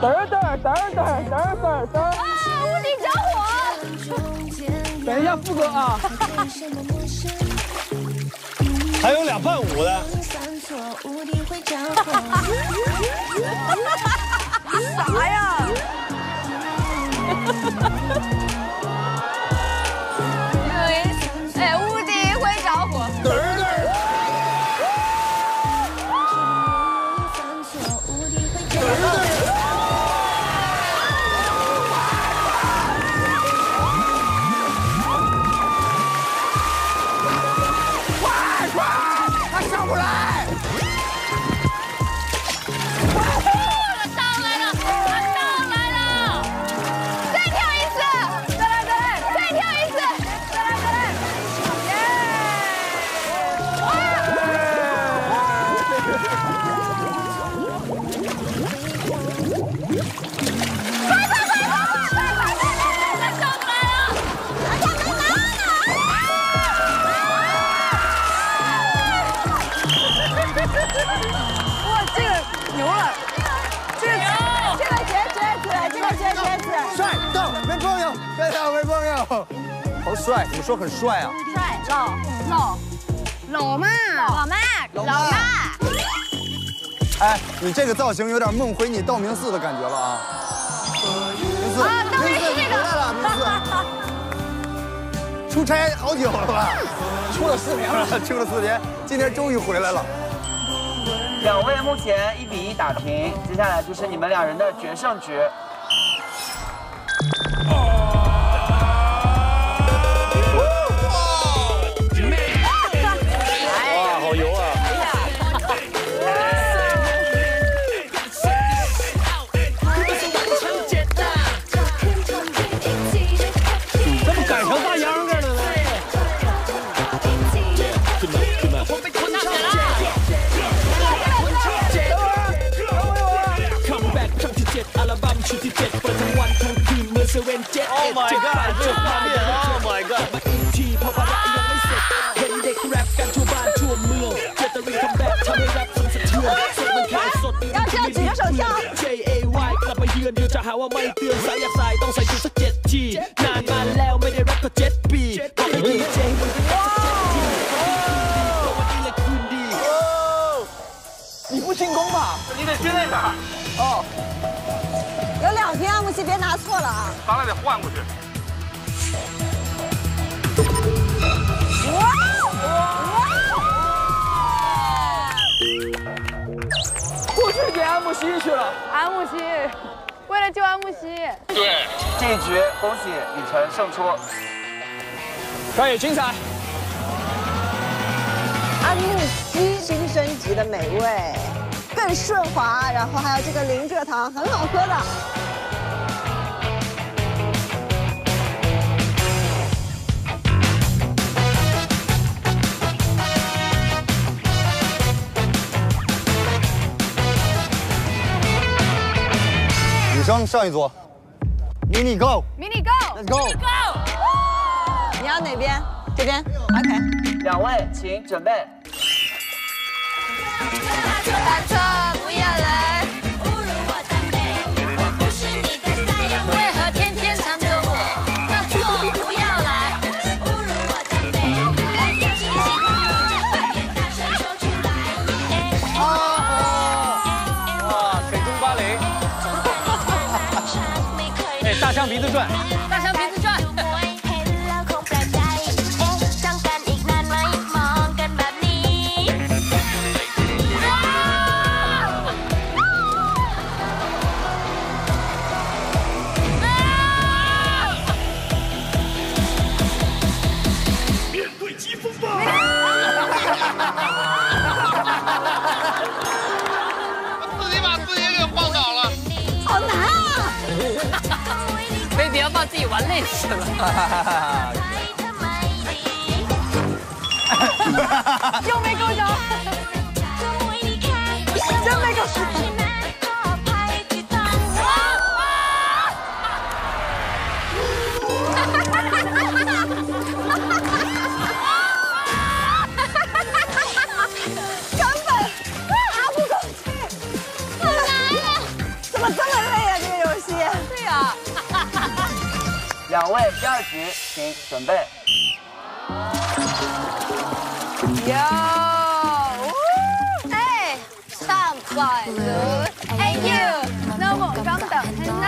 嘚儿嘚儿嘚儿嘚儿嘚儿嘚儿嘚儿。
屋顶着火！
等一下，副歌啊！<laughs>
还有俩伴舞的，<laughs>
帅，怎么说很帅啊？
帅老老老嘛，老嘛，老嘛。
哎，你这个造型有点梦回你道明寺的感觉了啊！明寺，
啊，当然是这
明寺你回来了，明寺。<laughs> 出差好久了吧？出了四年了，<laughs> 出了四年，今天终于回来了。
两位目前一比一打平，接下来就是你们两人的决胜局。
咱俩得换过去。
过去给安慕希去了。
安慕希，为了救安慕希。
对，
这一局恭喜李晨胜出。
可以精彩。
安慕希新升级的美味，更顺滑，然后还有这个零蔗糖，很好喝的。
女生上一组，mini go。
Mini Go，Let's
go，, go
你要哪边？这边。OK。
两位请准备。
打错，不要
玩累死了。
又没够着，真没够着。
两位第二局请准备。
哟，哎，Stop by the and you，那我刚等在那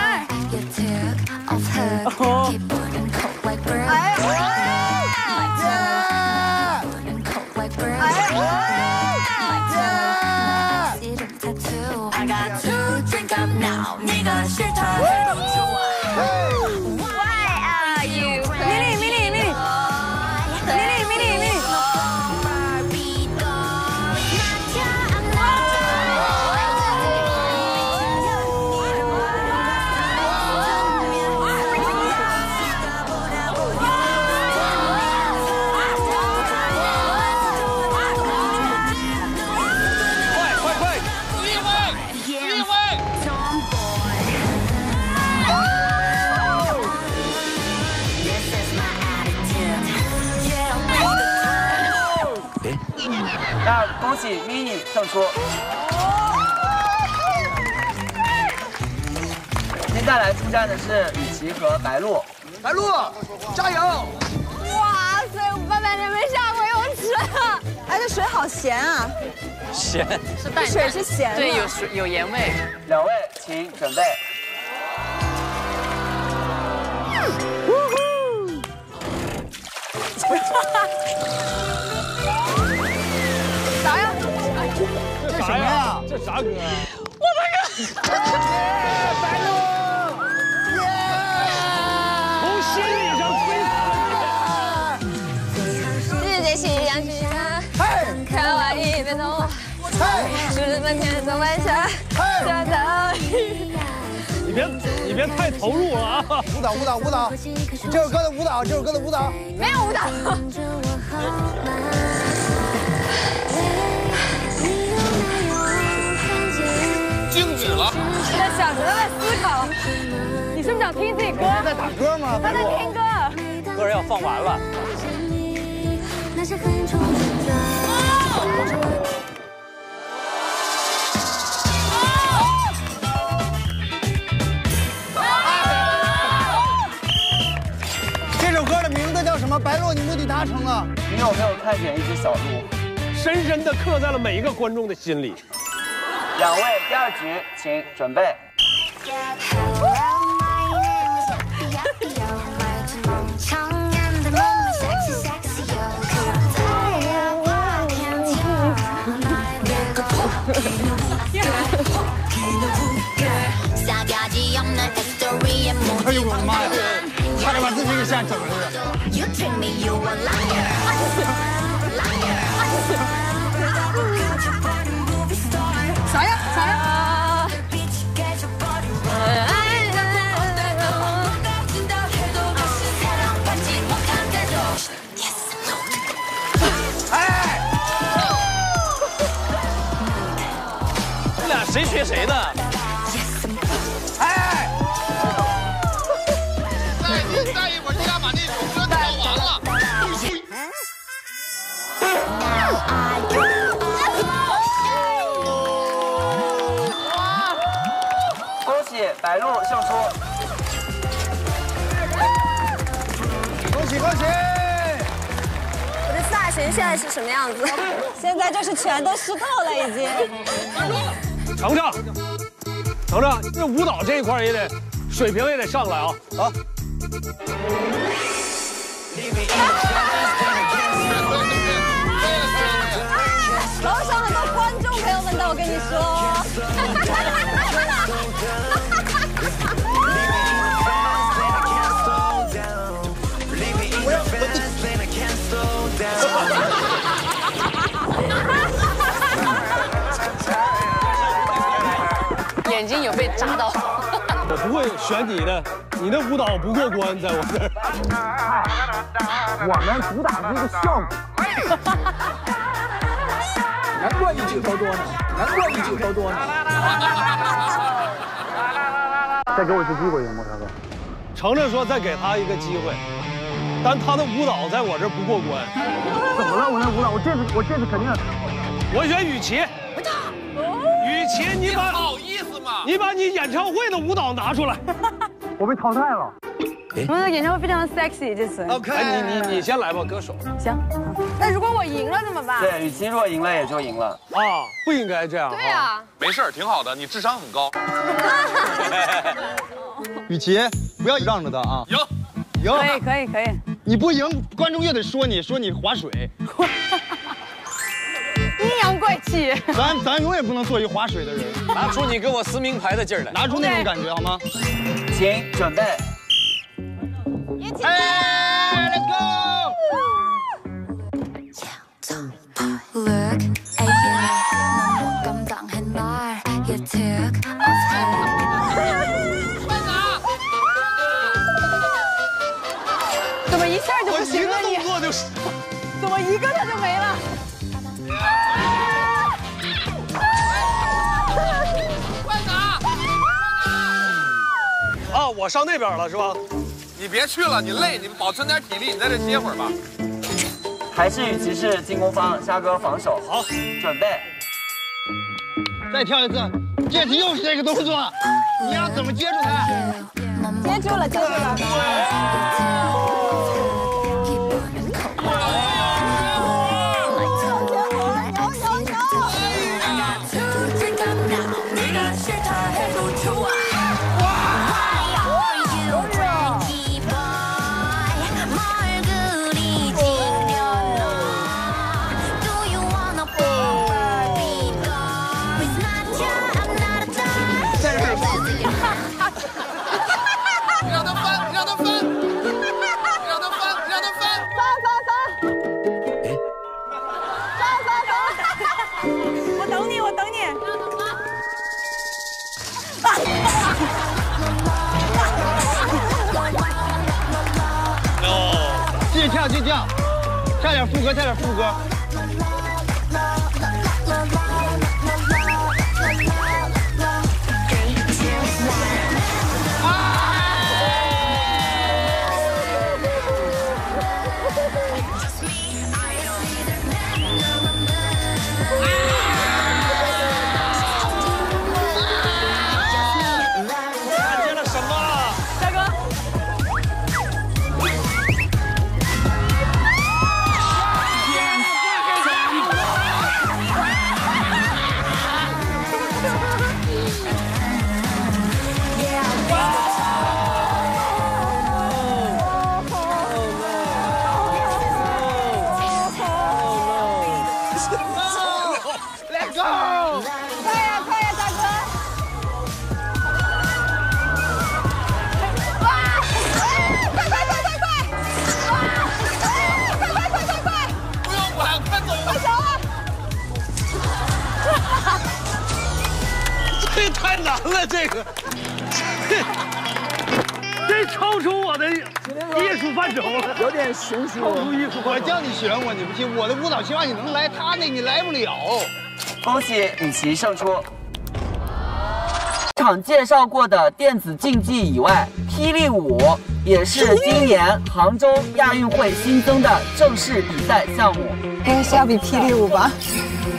那恭喜 mini 胜出。接下来出战的是雨琦和白鹿。
白鹿，加油！
哇塞，我八百年没下过泳池了。哎，这水好咸啊！
咸
是淡水是咸的
对，有水有盐味。
两位请准备。
啥
歌？
我的歌！
白鹿，从心理上摧
世界夕阳西下，看完一遍童话，数着满天的晚霞，找到你。
你别你别太投入了啊！
舞蹈舞蹈舞蹈，这首歌的舞蹈，这首歌的舞蹈，
没有舞蹈。
静止了。
在想着，他在思考。你是不是想听自己歌？
在打歌吗？
他在听歌。
歌要放完了。
这首歌的名字叫什么？白鹿，你目的达成了。
你有没有看见一只小鹿？
深深的刻在了每一个观众的心里。
两位，第二局请准备。
哎呦我的妈呀！差点把自己给吓整了。<laughs>
俩谁学谁的？
哎，
再再一会儿，你俩把那首歌跳完了。
恭喜白鹿胜出。
恭喜恭喜！
我的发型现在是什么样子？现在就是全都湿透了，已经。
程程，程程，这舞蹈这一块也得水平也得上来啊！啊，
扎到。
我不会选你的，你的舞蹈不过关，在我这儿。<laughs>
我们主打的这个效果。难怪你镜头多呢，难怪你镜头多呢。<laughs> 再给我一次机会行吗，大哥？
程程说再给他一个机会，但他的舞蹈在我这儿不过关。
怎么了？我那舞蹈，我这次我这次肯定。
我选雨琦。雨琦，你把
好意思吗？
你把你演唱会的舞蹈拿出来。<laughs>
我被淘汰了。
我们的演唱会非常 sexy 这次。
OK，
哎，你你你先来吧，歌手。
行。那如果我赢了怎么办？
对，雨琦若赢了也就赢了。
啊，不应该这样。
对啊。
没事儿，挺好的，你智商很高。<laughs>
雨琦，不要让着他啊！
赢，
赢！
可以可以可以。
你不赢，观众又得说你说你划水。<laughs>
阴阳怪气，
咱咱永远不能做一划水的人，
拿出你给我撕名牌的劲儿来，
拿出那种感觉，好吗？
行，准备。
一起，Let's go。<laughs>
怎么一下就不行了？你
动作就是，
怎么一个他就没了？
啊，我上那边了是吧？
你别去了，你累，你保存点体力，你在这歇会儿吧。
还是与其是进攻方，虾哥防守。
好，
准备。
再跳一次，这次又是这个动作，你要怎么接住他？
接住了，接住了。
下点副歌，下点副歌。有点悬殊。
超出艺术范畴。
我叫你学我，你不信。我的舞蹈希望你能来，他那你来不了。
恭喜李琦胜出。场介绍过的电子竞技以外，霹雳舞也是今年杭州亚运会新增的正式比赛项目。
应该是要比霹雳舞吧？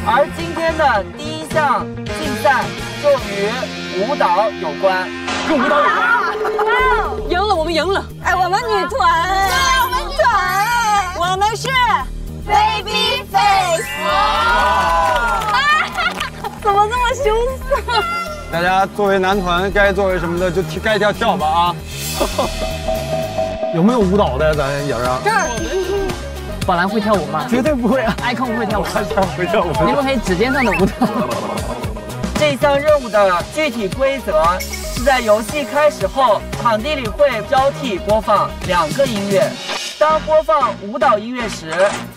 而今天的第一项竞赛就与舞蹈有关，
跟舞蹈有关。
赢了，我们赢了！哎，我们女团，我们女团，我们是 Baby Face。怎么这么羞涩？
大家作为男团该作为什么的就该跳跳吧啊！<laughs>
有没有舞蹈的？咱演啊？
这儿，
宝蓝会跳舞吗？
绝对不会啊
！icon 会跳舞，
会跳舞。
你们可以指尖上的舞蹈。
这项任务的具体规则在游戏开始后，场地里会交替播放两个音乐。当播放舞蹈音乐时，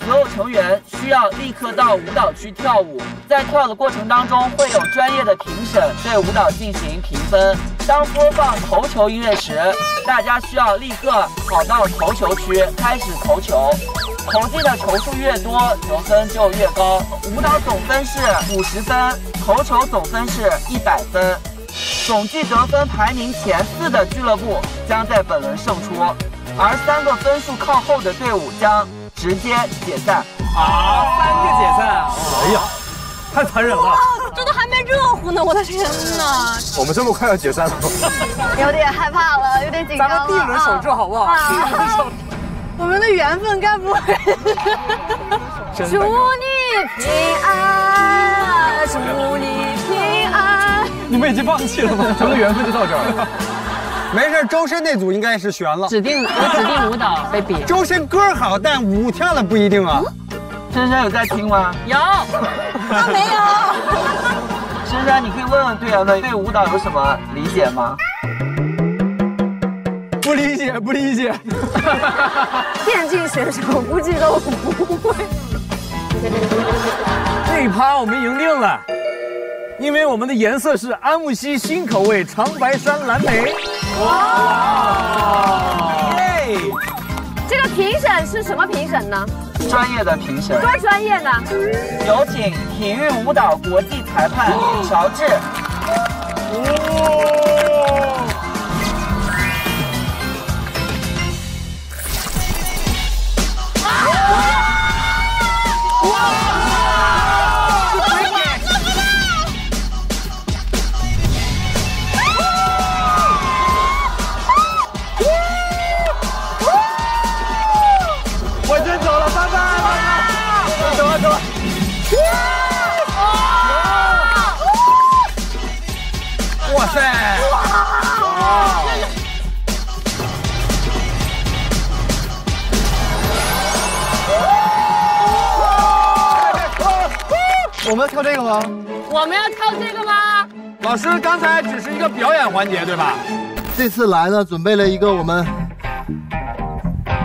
所有成员需要立刻到舞蹈区跳舞。在跳的过程当中，会有专业的评审对舞蹈进行评分。当播放投球音乐时，大家需要立刻跑到投球区开始投球。投进的球数越多，得分就越高。舞蹈总分是五十分，投球总分是一百分。总计得分排名前四的俱乐部将在本轮胜出，而三个分数靠后的队伍将直接解散。
啊，
三个解散！
哎呀，太残忍了！
这都还没热乎呢，我的天哪！
我们这么快要解散了？
有点害怕了，有点紧张了。
咱们第一轮守住好不好？
我们的缘分该不会？祝你平安，祝你平安。
你们已经放弃了吗？咱们的缘分就到这儿了。
没事，周深那组应该是悬了。
指定我指定舞蹈被比。
周深歌好，但舞跳的不一定啊。
珊珊有在听吗？
有。
他没有。
珊珊，你可以问问队员们对舞蹈有什么理解吗？
不理解，不理解。<laughs>
电竞选手估计都不会。
这一趴我们赢定了，因为我们的颜色是安慕希新口味长白山蓝莓。哇！耶！
这个评审是什么评审呢？
专业的评审。
多专业呢？
有请体育舞蹈国际裁判乔治。
我哇塞！哇！我们要跳这个吗？
我们要跳这个吗？
老师，刚才只是一个表演环节，对吧？
这次来呢，准备了一个我们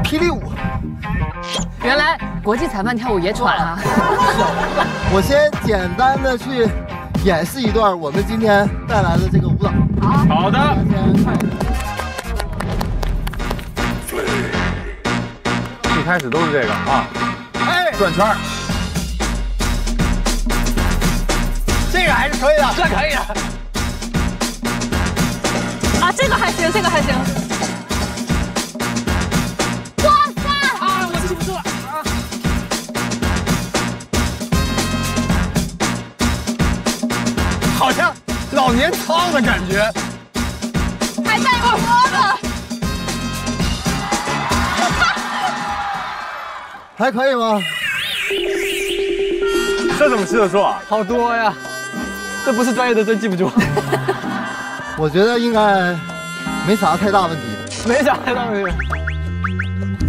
霹雳舞。
原来国际裁判跳舞也喘啊！
我先简单的去演示一段我们今天带来的这个舞蹈。
好的。
一
开始都是这个啊，
哎，
转圈儿，
这个还是可以的，
这可以的。
啊，这个还行，这个还行。哇塞！
啊，我记不住了。
好像老年操的感觉。
还带锅的。
还可以吗？
这怎么记得住啊？
好多呀，这不是专业的真记不住。<laughs>
我觉得应该没啥太大问题。
没啥太大问题。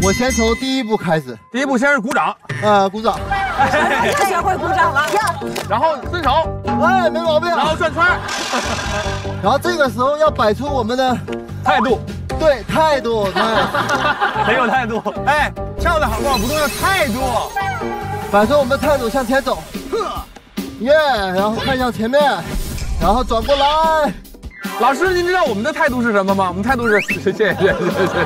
我先从第一步开始。
第一步先是鼓掌，
呃，鼓掌。
又学会鼓掌了。
然后伸手，
哎，没毛病。
然后转圈，
然后这个时候要摆出我们的
态度，
对态度，对，<laughs>
很有态度。
哎，跳的好不好不重要，态度。摆出我们的态度，向前走。呵耶，然后看向前面，然后转过来。
老师，您知道我们的态度是什么吗？我们态度是谢谢谢谢谢谢。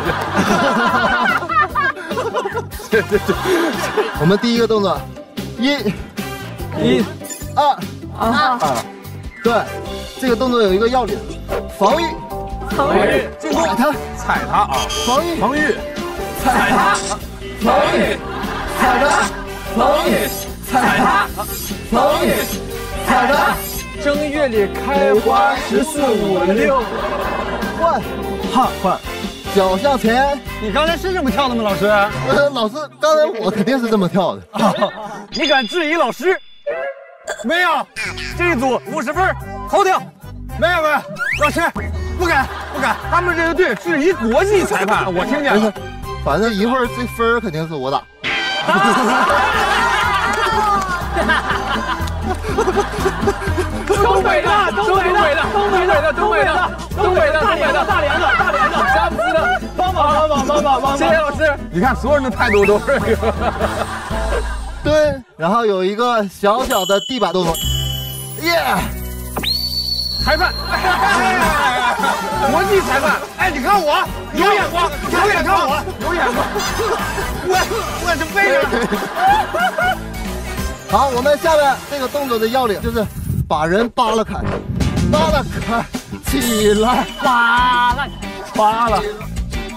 对对对，<laughs>
我们第一个动作，一，
一，
二。
啊。
啊，对，这个动作有一个要领，防御，
防御，
进攻，踩他，
踩他啊，
防御，
防御，
踩他，防御，踩他，防御，踩他，防御，踩他。
正月里开花，十四五六，
换，
换换，
脚向前。
你刚才是这么跳的吗，老师？
呃，老师，刚才我肯定是这么跳的。<laughs>
你敢质疑老师？<laughs> 没有，这一组五十分，头顶。
没有没有，老师，不敢不敢。
他们这个队质疑国际裁判，我听见了。
反正一会儿这分儿肯定是我打。<laughs>
东北的，东北的，东北的，东北的，东北的，大连的，大连的，大连的，山西的，帮忙帮忙帮忙帮！
谢谢老师。你看，所有人的态度都是
蹲，<laughs> 然后有一个小小的地板动作，耶！
裁判，国际裁判，哎，你看我。有眼光，有眼光。我有眼光，我我是背着。<laughs>
好，我们下面这个动作的要领就是把人扒拉开，扒拉开，起来，
扒拉，
扒拉，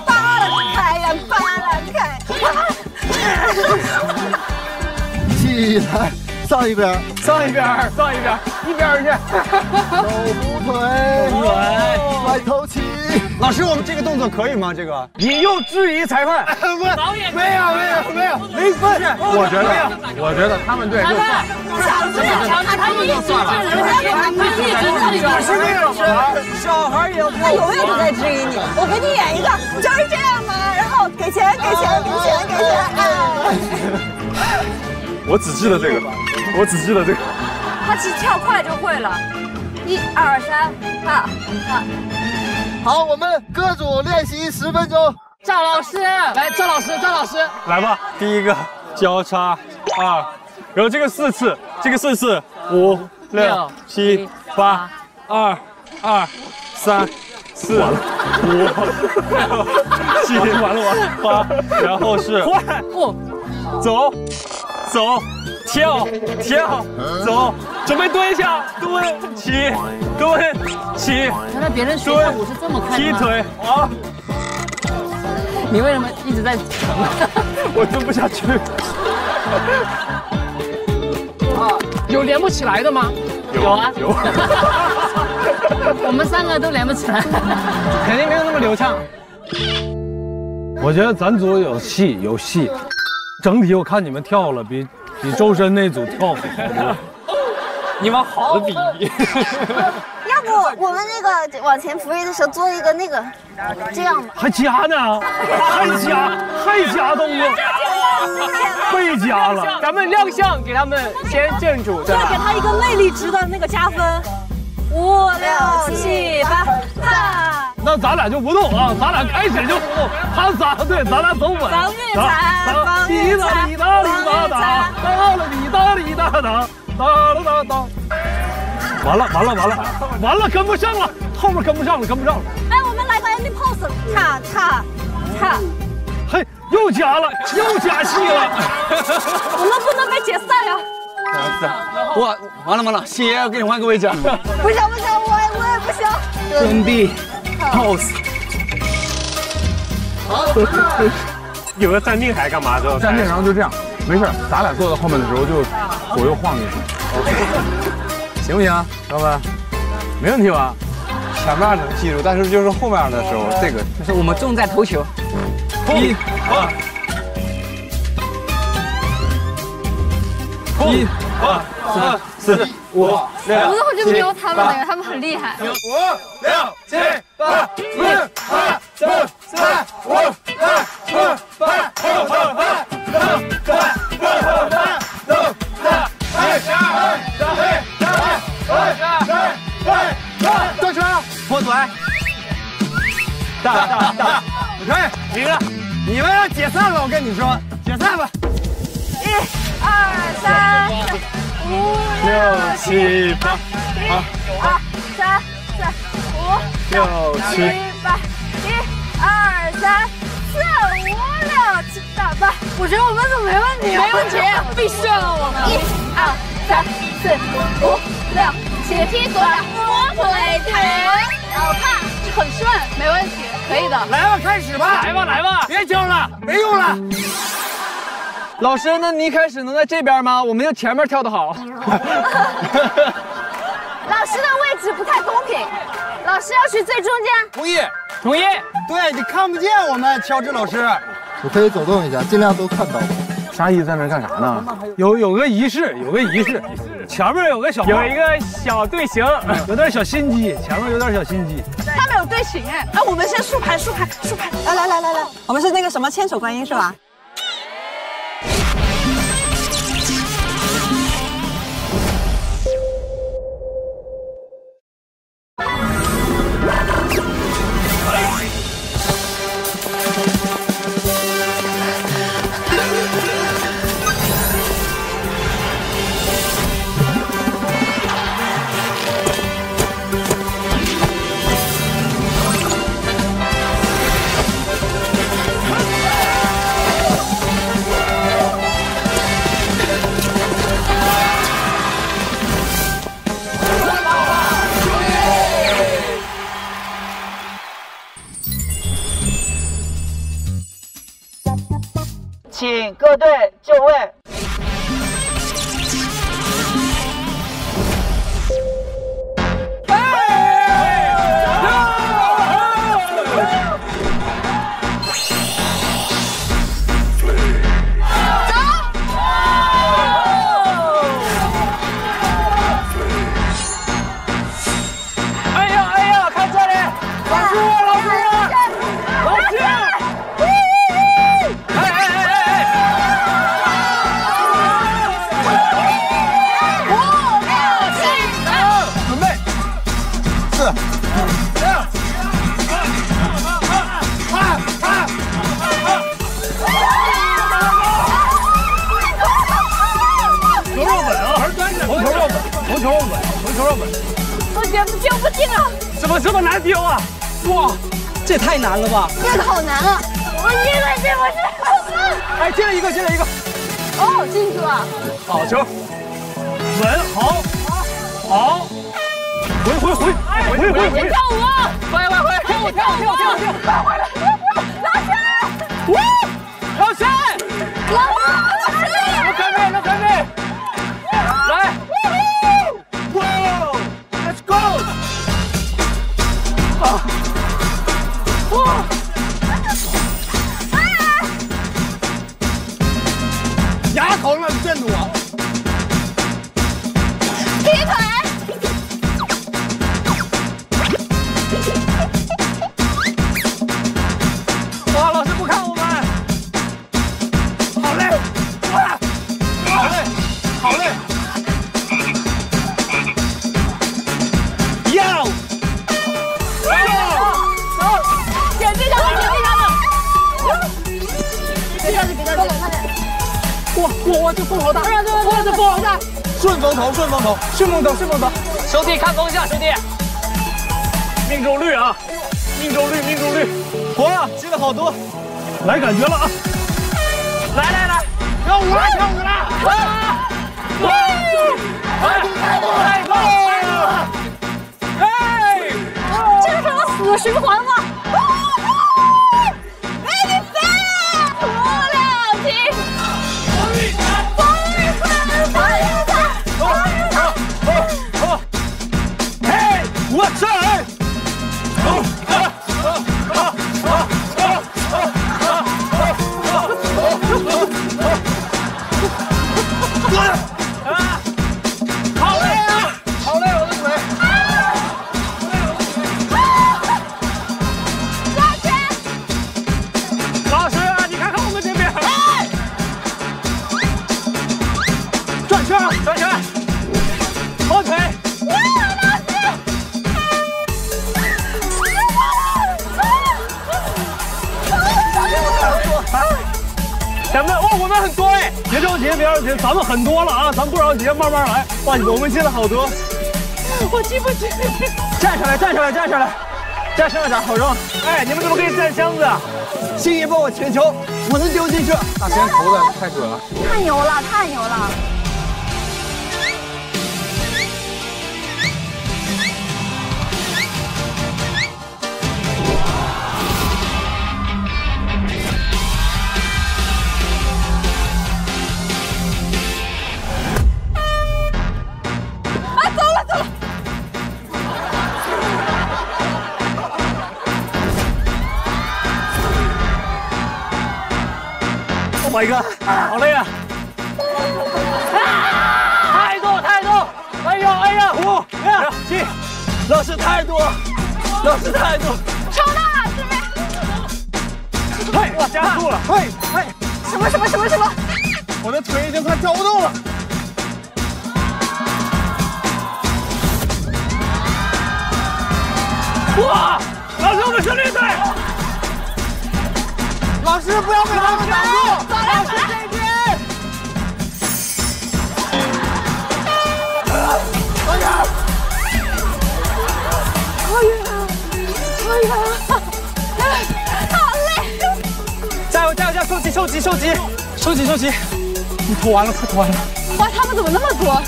扒拉开呀，扒拉开，<laughs>
起来，上一边，
上一边，上一边，一边去，
手扶腿，
腿，
甩头起。
老师，我们这个动作可以吗？这个你又质疑裁判？
导演
没有没有没有没分。我觉得，我觉得他们队就算。
强制强制他一直质疑，人家给他们一直在里边
是这样吗？
小孩也
他永远都在质疑你。我给你演一个，就是这样吗？然后给钱给钱给钱给钱，哎。<laughs>
我只记得这个，我只记得这个。
他其实跳快就会了，一二三，哈哈。
好，我们各组练习十分钟。
赵老师，来，赵老师，赵老师，
来吧，第一个交叉二，然后这个四次，这个四次五六七八二二三四五六七完了完了八，然后是不走走跳跳走，准备蹲下蹲起蹲起，
原来别人学跳舞是这么快的
踢腿啊！<laughs>
你为什么一直在疼？<laughs>
我蹲不下去。<laughs>
啊，有连不起来的吗？
有
啊，
有。
我们三个都连不起来，
肯定没有那么流畅。我觉得咱组有戏有戏，整体我看你们跳了比比周深那组跳好多。你往好的比。<laughs>
要不我们那个往前扶一的时候做一个那个这样吧？
还夹呢？还夹还夹动作？被夹了。
咱们亮相给他们先镇住，
再给他一个魅力值的那个加分。五六七八，哈！
那咱俩就不动啊，咱俩开始就不动，他仨对，咱俩走稳。
防御踩，防御踩，
滴答滴答答，哒了滴答滴答答，哒了哒哒。完了完了完了完了，跟不上了，后面跟不上了，跟不上了。
哎，我们来个 ending pose，踏踏踏。
嘿，又加了，又加戏了。<laughs>
我们不能被解散呀！<laughs>
哇，完了完了，谢爷，给你换个位置。
不行不行，我我也不行。
兄弟，pose。
好，有个暂定还干嘛？
站定，然后就这样，没事，咱俩坐到后面的时候就左右晃就行。OK，行不行，朋友们？没问题吧？
前面能记住，但是就是后面的时候，这个
就是我们重在投球。
一、二、
一、
二、三、四、五、
我们就没有他们那个，他们很厉害。
五、六、七、八、一、二、三、四、五、六、七、八、六、六、八、六、八、六、八、六、八、七、十二、十一、十二、十二、十二、十二、动手，
破嘴。
大大大，你看，赢了，你们要解散了，我跟你说，解散吧。
一、二、三、四、五、
六、七、八，
好，二、三、四、五、
六、七、
八，一、二、三、四、五、六、七、八、八。我觉得我们组没问题，没问题，必胜了我们。一、二、三、四、五、六、七，踢左脚，摸腿腿，好看，很顺，没问题，可以的。
来吧，开始吧，
来吧来吧，
别教了，没用了。
老师，那你一开始能在这边吗？我们就前面跳的好。<laughs>
老师的位置不太公平，老师要去最中间。
同意，
同意。
对你看不见我们，乔治老师。
我可以走动一下，尽量都看到。
沙溢在那干啥呢？
有有个仪式，有个仪式，前面有个小
有一个小队形，
有点小心机，前面有点小心机。
他们有队形哎，哎，我们先竖排竖排竖排，来来来来来，我们是那个什么千手观音是吧？
各队就位。
怎么这么难丢啊？哇，
这也太难了吧！
这个好难啊！我进了进不去。
哎，进了一个，进了一个，
哦，进去了。
好球，稳，好，好，回回回回回回，
跳舞啊！
快快快，
跳舞跳舞跳舞跳舞跳舞！老师，
哇，老师，
老师，老师，genuine.
顺风头，顺风头，
顺风头，顺风头，兄弟看风向，兄弟，
命中率啊，命中率，命中率，
活了，进了好多，
来感觉了啊！
来来来，跳舞了，跳舞了！啊！太多太多太多！哎！
这是什么死循环吗？
嘿，我咱们很多了啊，咱们不着急，慢慢来。哇，我们进了好多，
我进不起。
站上来，站上来，站上来，站上来点，好扔。哎，你们怎么可以站箱子啊？心怡帮我请求，我能丢进去。
大仙投的太准了。
太牛了，太牛了！
My god，好累啊！太多太多！哎呦哎呀，五六七，老师太多，老师太多。
超大，师妹！
嘿，哇，加速了！嘿，嘿，
什么什么什么什么？
我的腿已经快跳不动了。哇！老师，我们兄弟队！老师不要被他们挡收集收集收集收集！你投完了，快投完了！
哇，他们怎么那么多？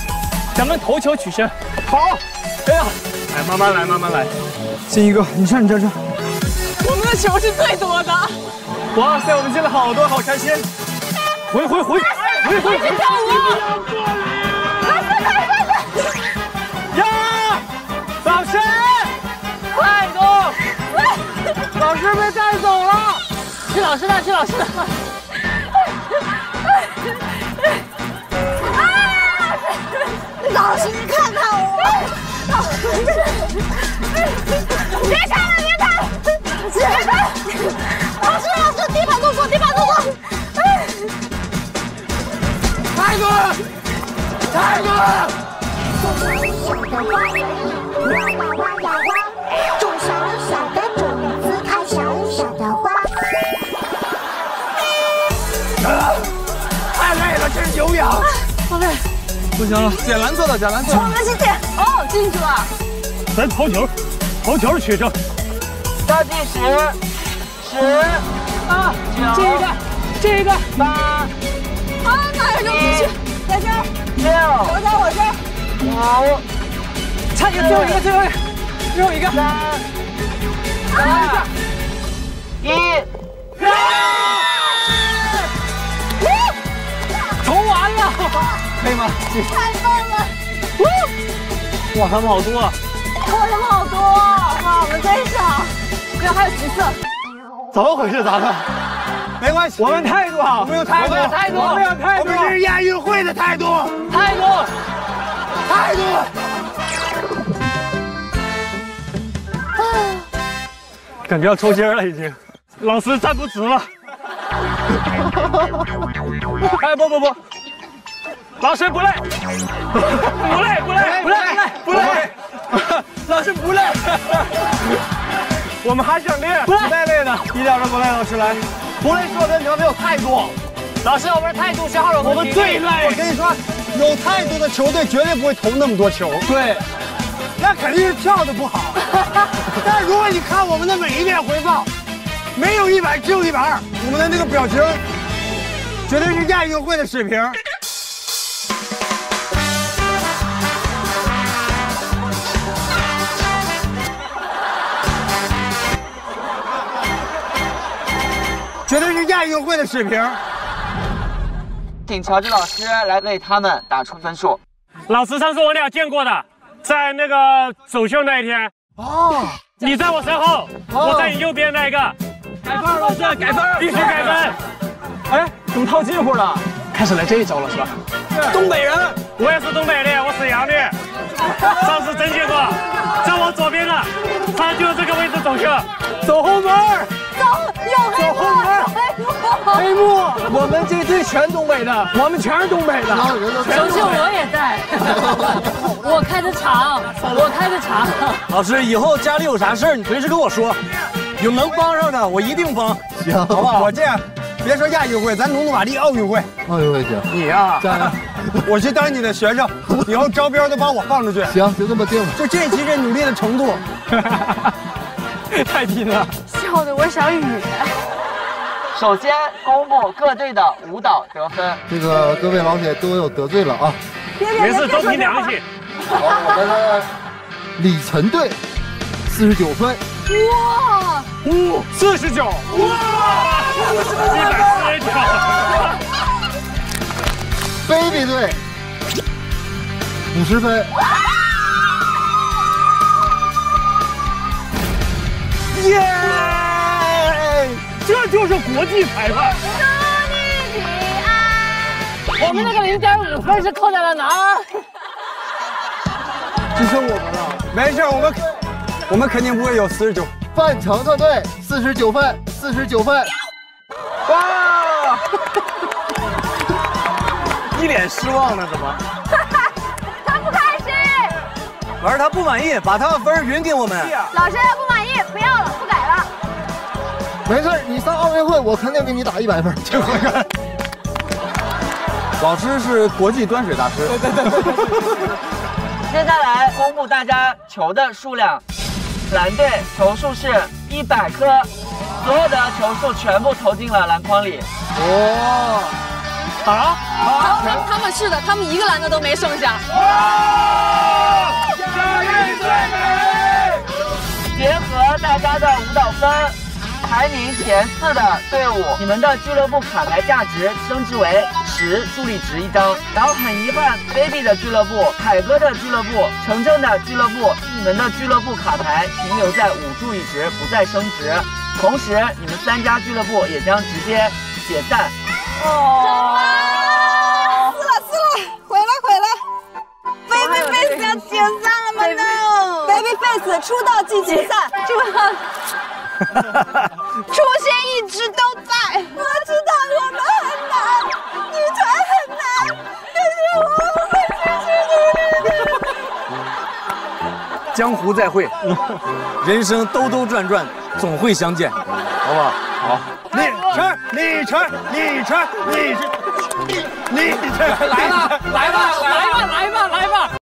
咱们投球取胜。好！哎呀，来慢慢来慢慢来。进一个，你上你这上。
我们的球是最多的。
哇塞，我们进了好多，好开心！回回回回回！
去跳舞！快快快快快！
呀！老师，快动！老师被带走了。去老师那，去老师那。不行了，捡蓝色的，捡蓝色的。
我们是捡哦，进去了。
咱投球，投球取胜。
倒计时，十、
八，
九、
这一个，这一个，
八、
啊，哪有扔进去？在这儿。
六，
我在我这儿。
五，
差一个，最后一个，最后一个，最后一个。
三、二、一。
可以吗？
太棒了！
哇，他们好多啊！
哇，他们好多！哇，我们真少。对，还有橘色。
怎么回事？咱们没关系，我们态度好，我们有态度，
我们有态度
我们有态度，
我们
这是亚运会的态度，
态度，
态度。感觉要抽筋了，已经。老师站不直了。<laughs> 哎，不不不，老师不累，不累不累不累不累不累，老师不累。<laughs> 我们还想练，不带累的，一点都不累。老师来，不累说跟你们没有态度。
老师，我们的态度消耗了
我们最累。
我跟你说，有态度的球队绝对不会投那么多球。
对，
那肯定是跳的不好。<laughs> 但如果你看我们的每一遍回放，没有一百，只有一百二。我们的那个表情，绝对是亚运会的水平。绝对是亚运会的水平。
请乔治老师来为他们打出分数。
老师，上次我俩见过的，在那个走秀那一天。
哦，
你在我身后，我在你右边那一个。
改分，老师，改分，
必须改分。
哎，怎么套近乎了？开始来这一招了是吧？东北人，
我也是东北的，我沈阳的。上次真见过，在我左边的，他就这个位置走秀，
走后门。
走，有黑幕，
黑幕，我们这队全东北的，我们全是东北的。
走秀我也在，我开的场，我开的场。
老师，以后家里有啥事儿，你随时跟我说，有能帮上的，我一定帮。
行，
好不好？我这样，别说亚运会，咱努努把力奥运会。
奥运会行。
你呀，
加油！
我去当你的学生，以后招标都把我放出去。
行，就这么定了。
就这期这努力的程度，<laughs>
太拼了。
笑的我想哕。
首先公布各队的舞蹈得分。
这个各位老铁都有得罪了啊。
没事，都凭良心。
好，我们的李晨队四十九分。
哇，
五四十九，哇，一百四十九。
baby 队五十分。
耶！这就是国际裁判。
我们那个零点五分。是扣在了哪儿？
只剩我们了。没事，我们我们肯定不会有四十九。
范丞丞队四十九分，四十九分。
哇！<laughs> 一脸失望呢，怎么？<laughs>
他不开心。
老师他不满意，把他的分匀给我们。
老师他不满意，不要了，不改了。
没事，你上奥运会，我肯定给你打一百分。
这回看。
老师是国际端水大师。
对对对对。<laughs>
接下来公布大家球的数量，蓝队球数是一百颗，所有的球数全部投进了篮筐里。
哇！
啊！
他们他们是的，他们一个篮子都没剩下。
亚运最美！
结合大家的舞蹈分，排名前四的队伍，你们的俱乐部卡牌价值升值为十助力值一张。然后很遗憾，baby 的俱乐部、凯哥的俱乐部、程程的俱乐部，你们的俱乐部卡牌停留在五助力值，不再升值。同时，你们三家俱乐部也将直接解散。
哦，撕了撕了，回来回来。Baby Face 要解散了吗？No，Baby Face 出道即解散，出道。<laughs> 出现一直都在。我知道我们很难，女团很难，但是我们会继续努力的。<laughs>
江湖再会，<laughs> 人生兜兜转转，总会相见，好不好？好。
李晨，李晨，李晨，李晨，李晨，
来吧，来吧，来吧，来吧，来吧。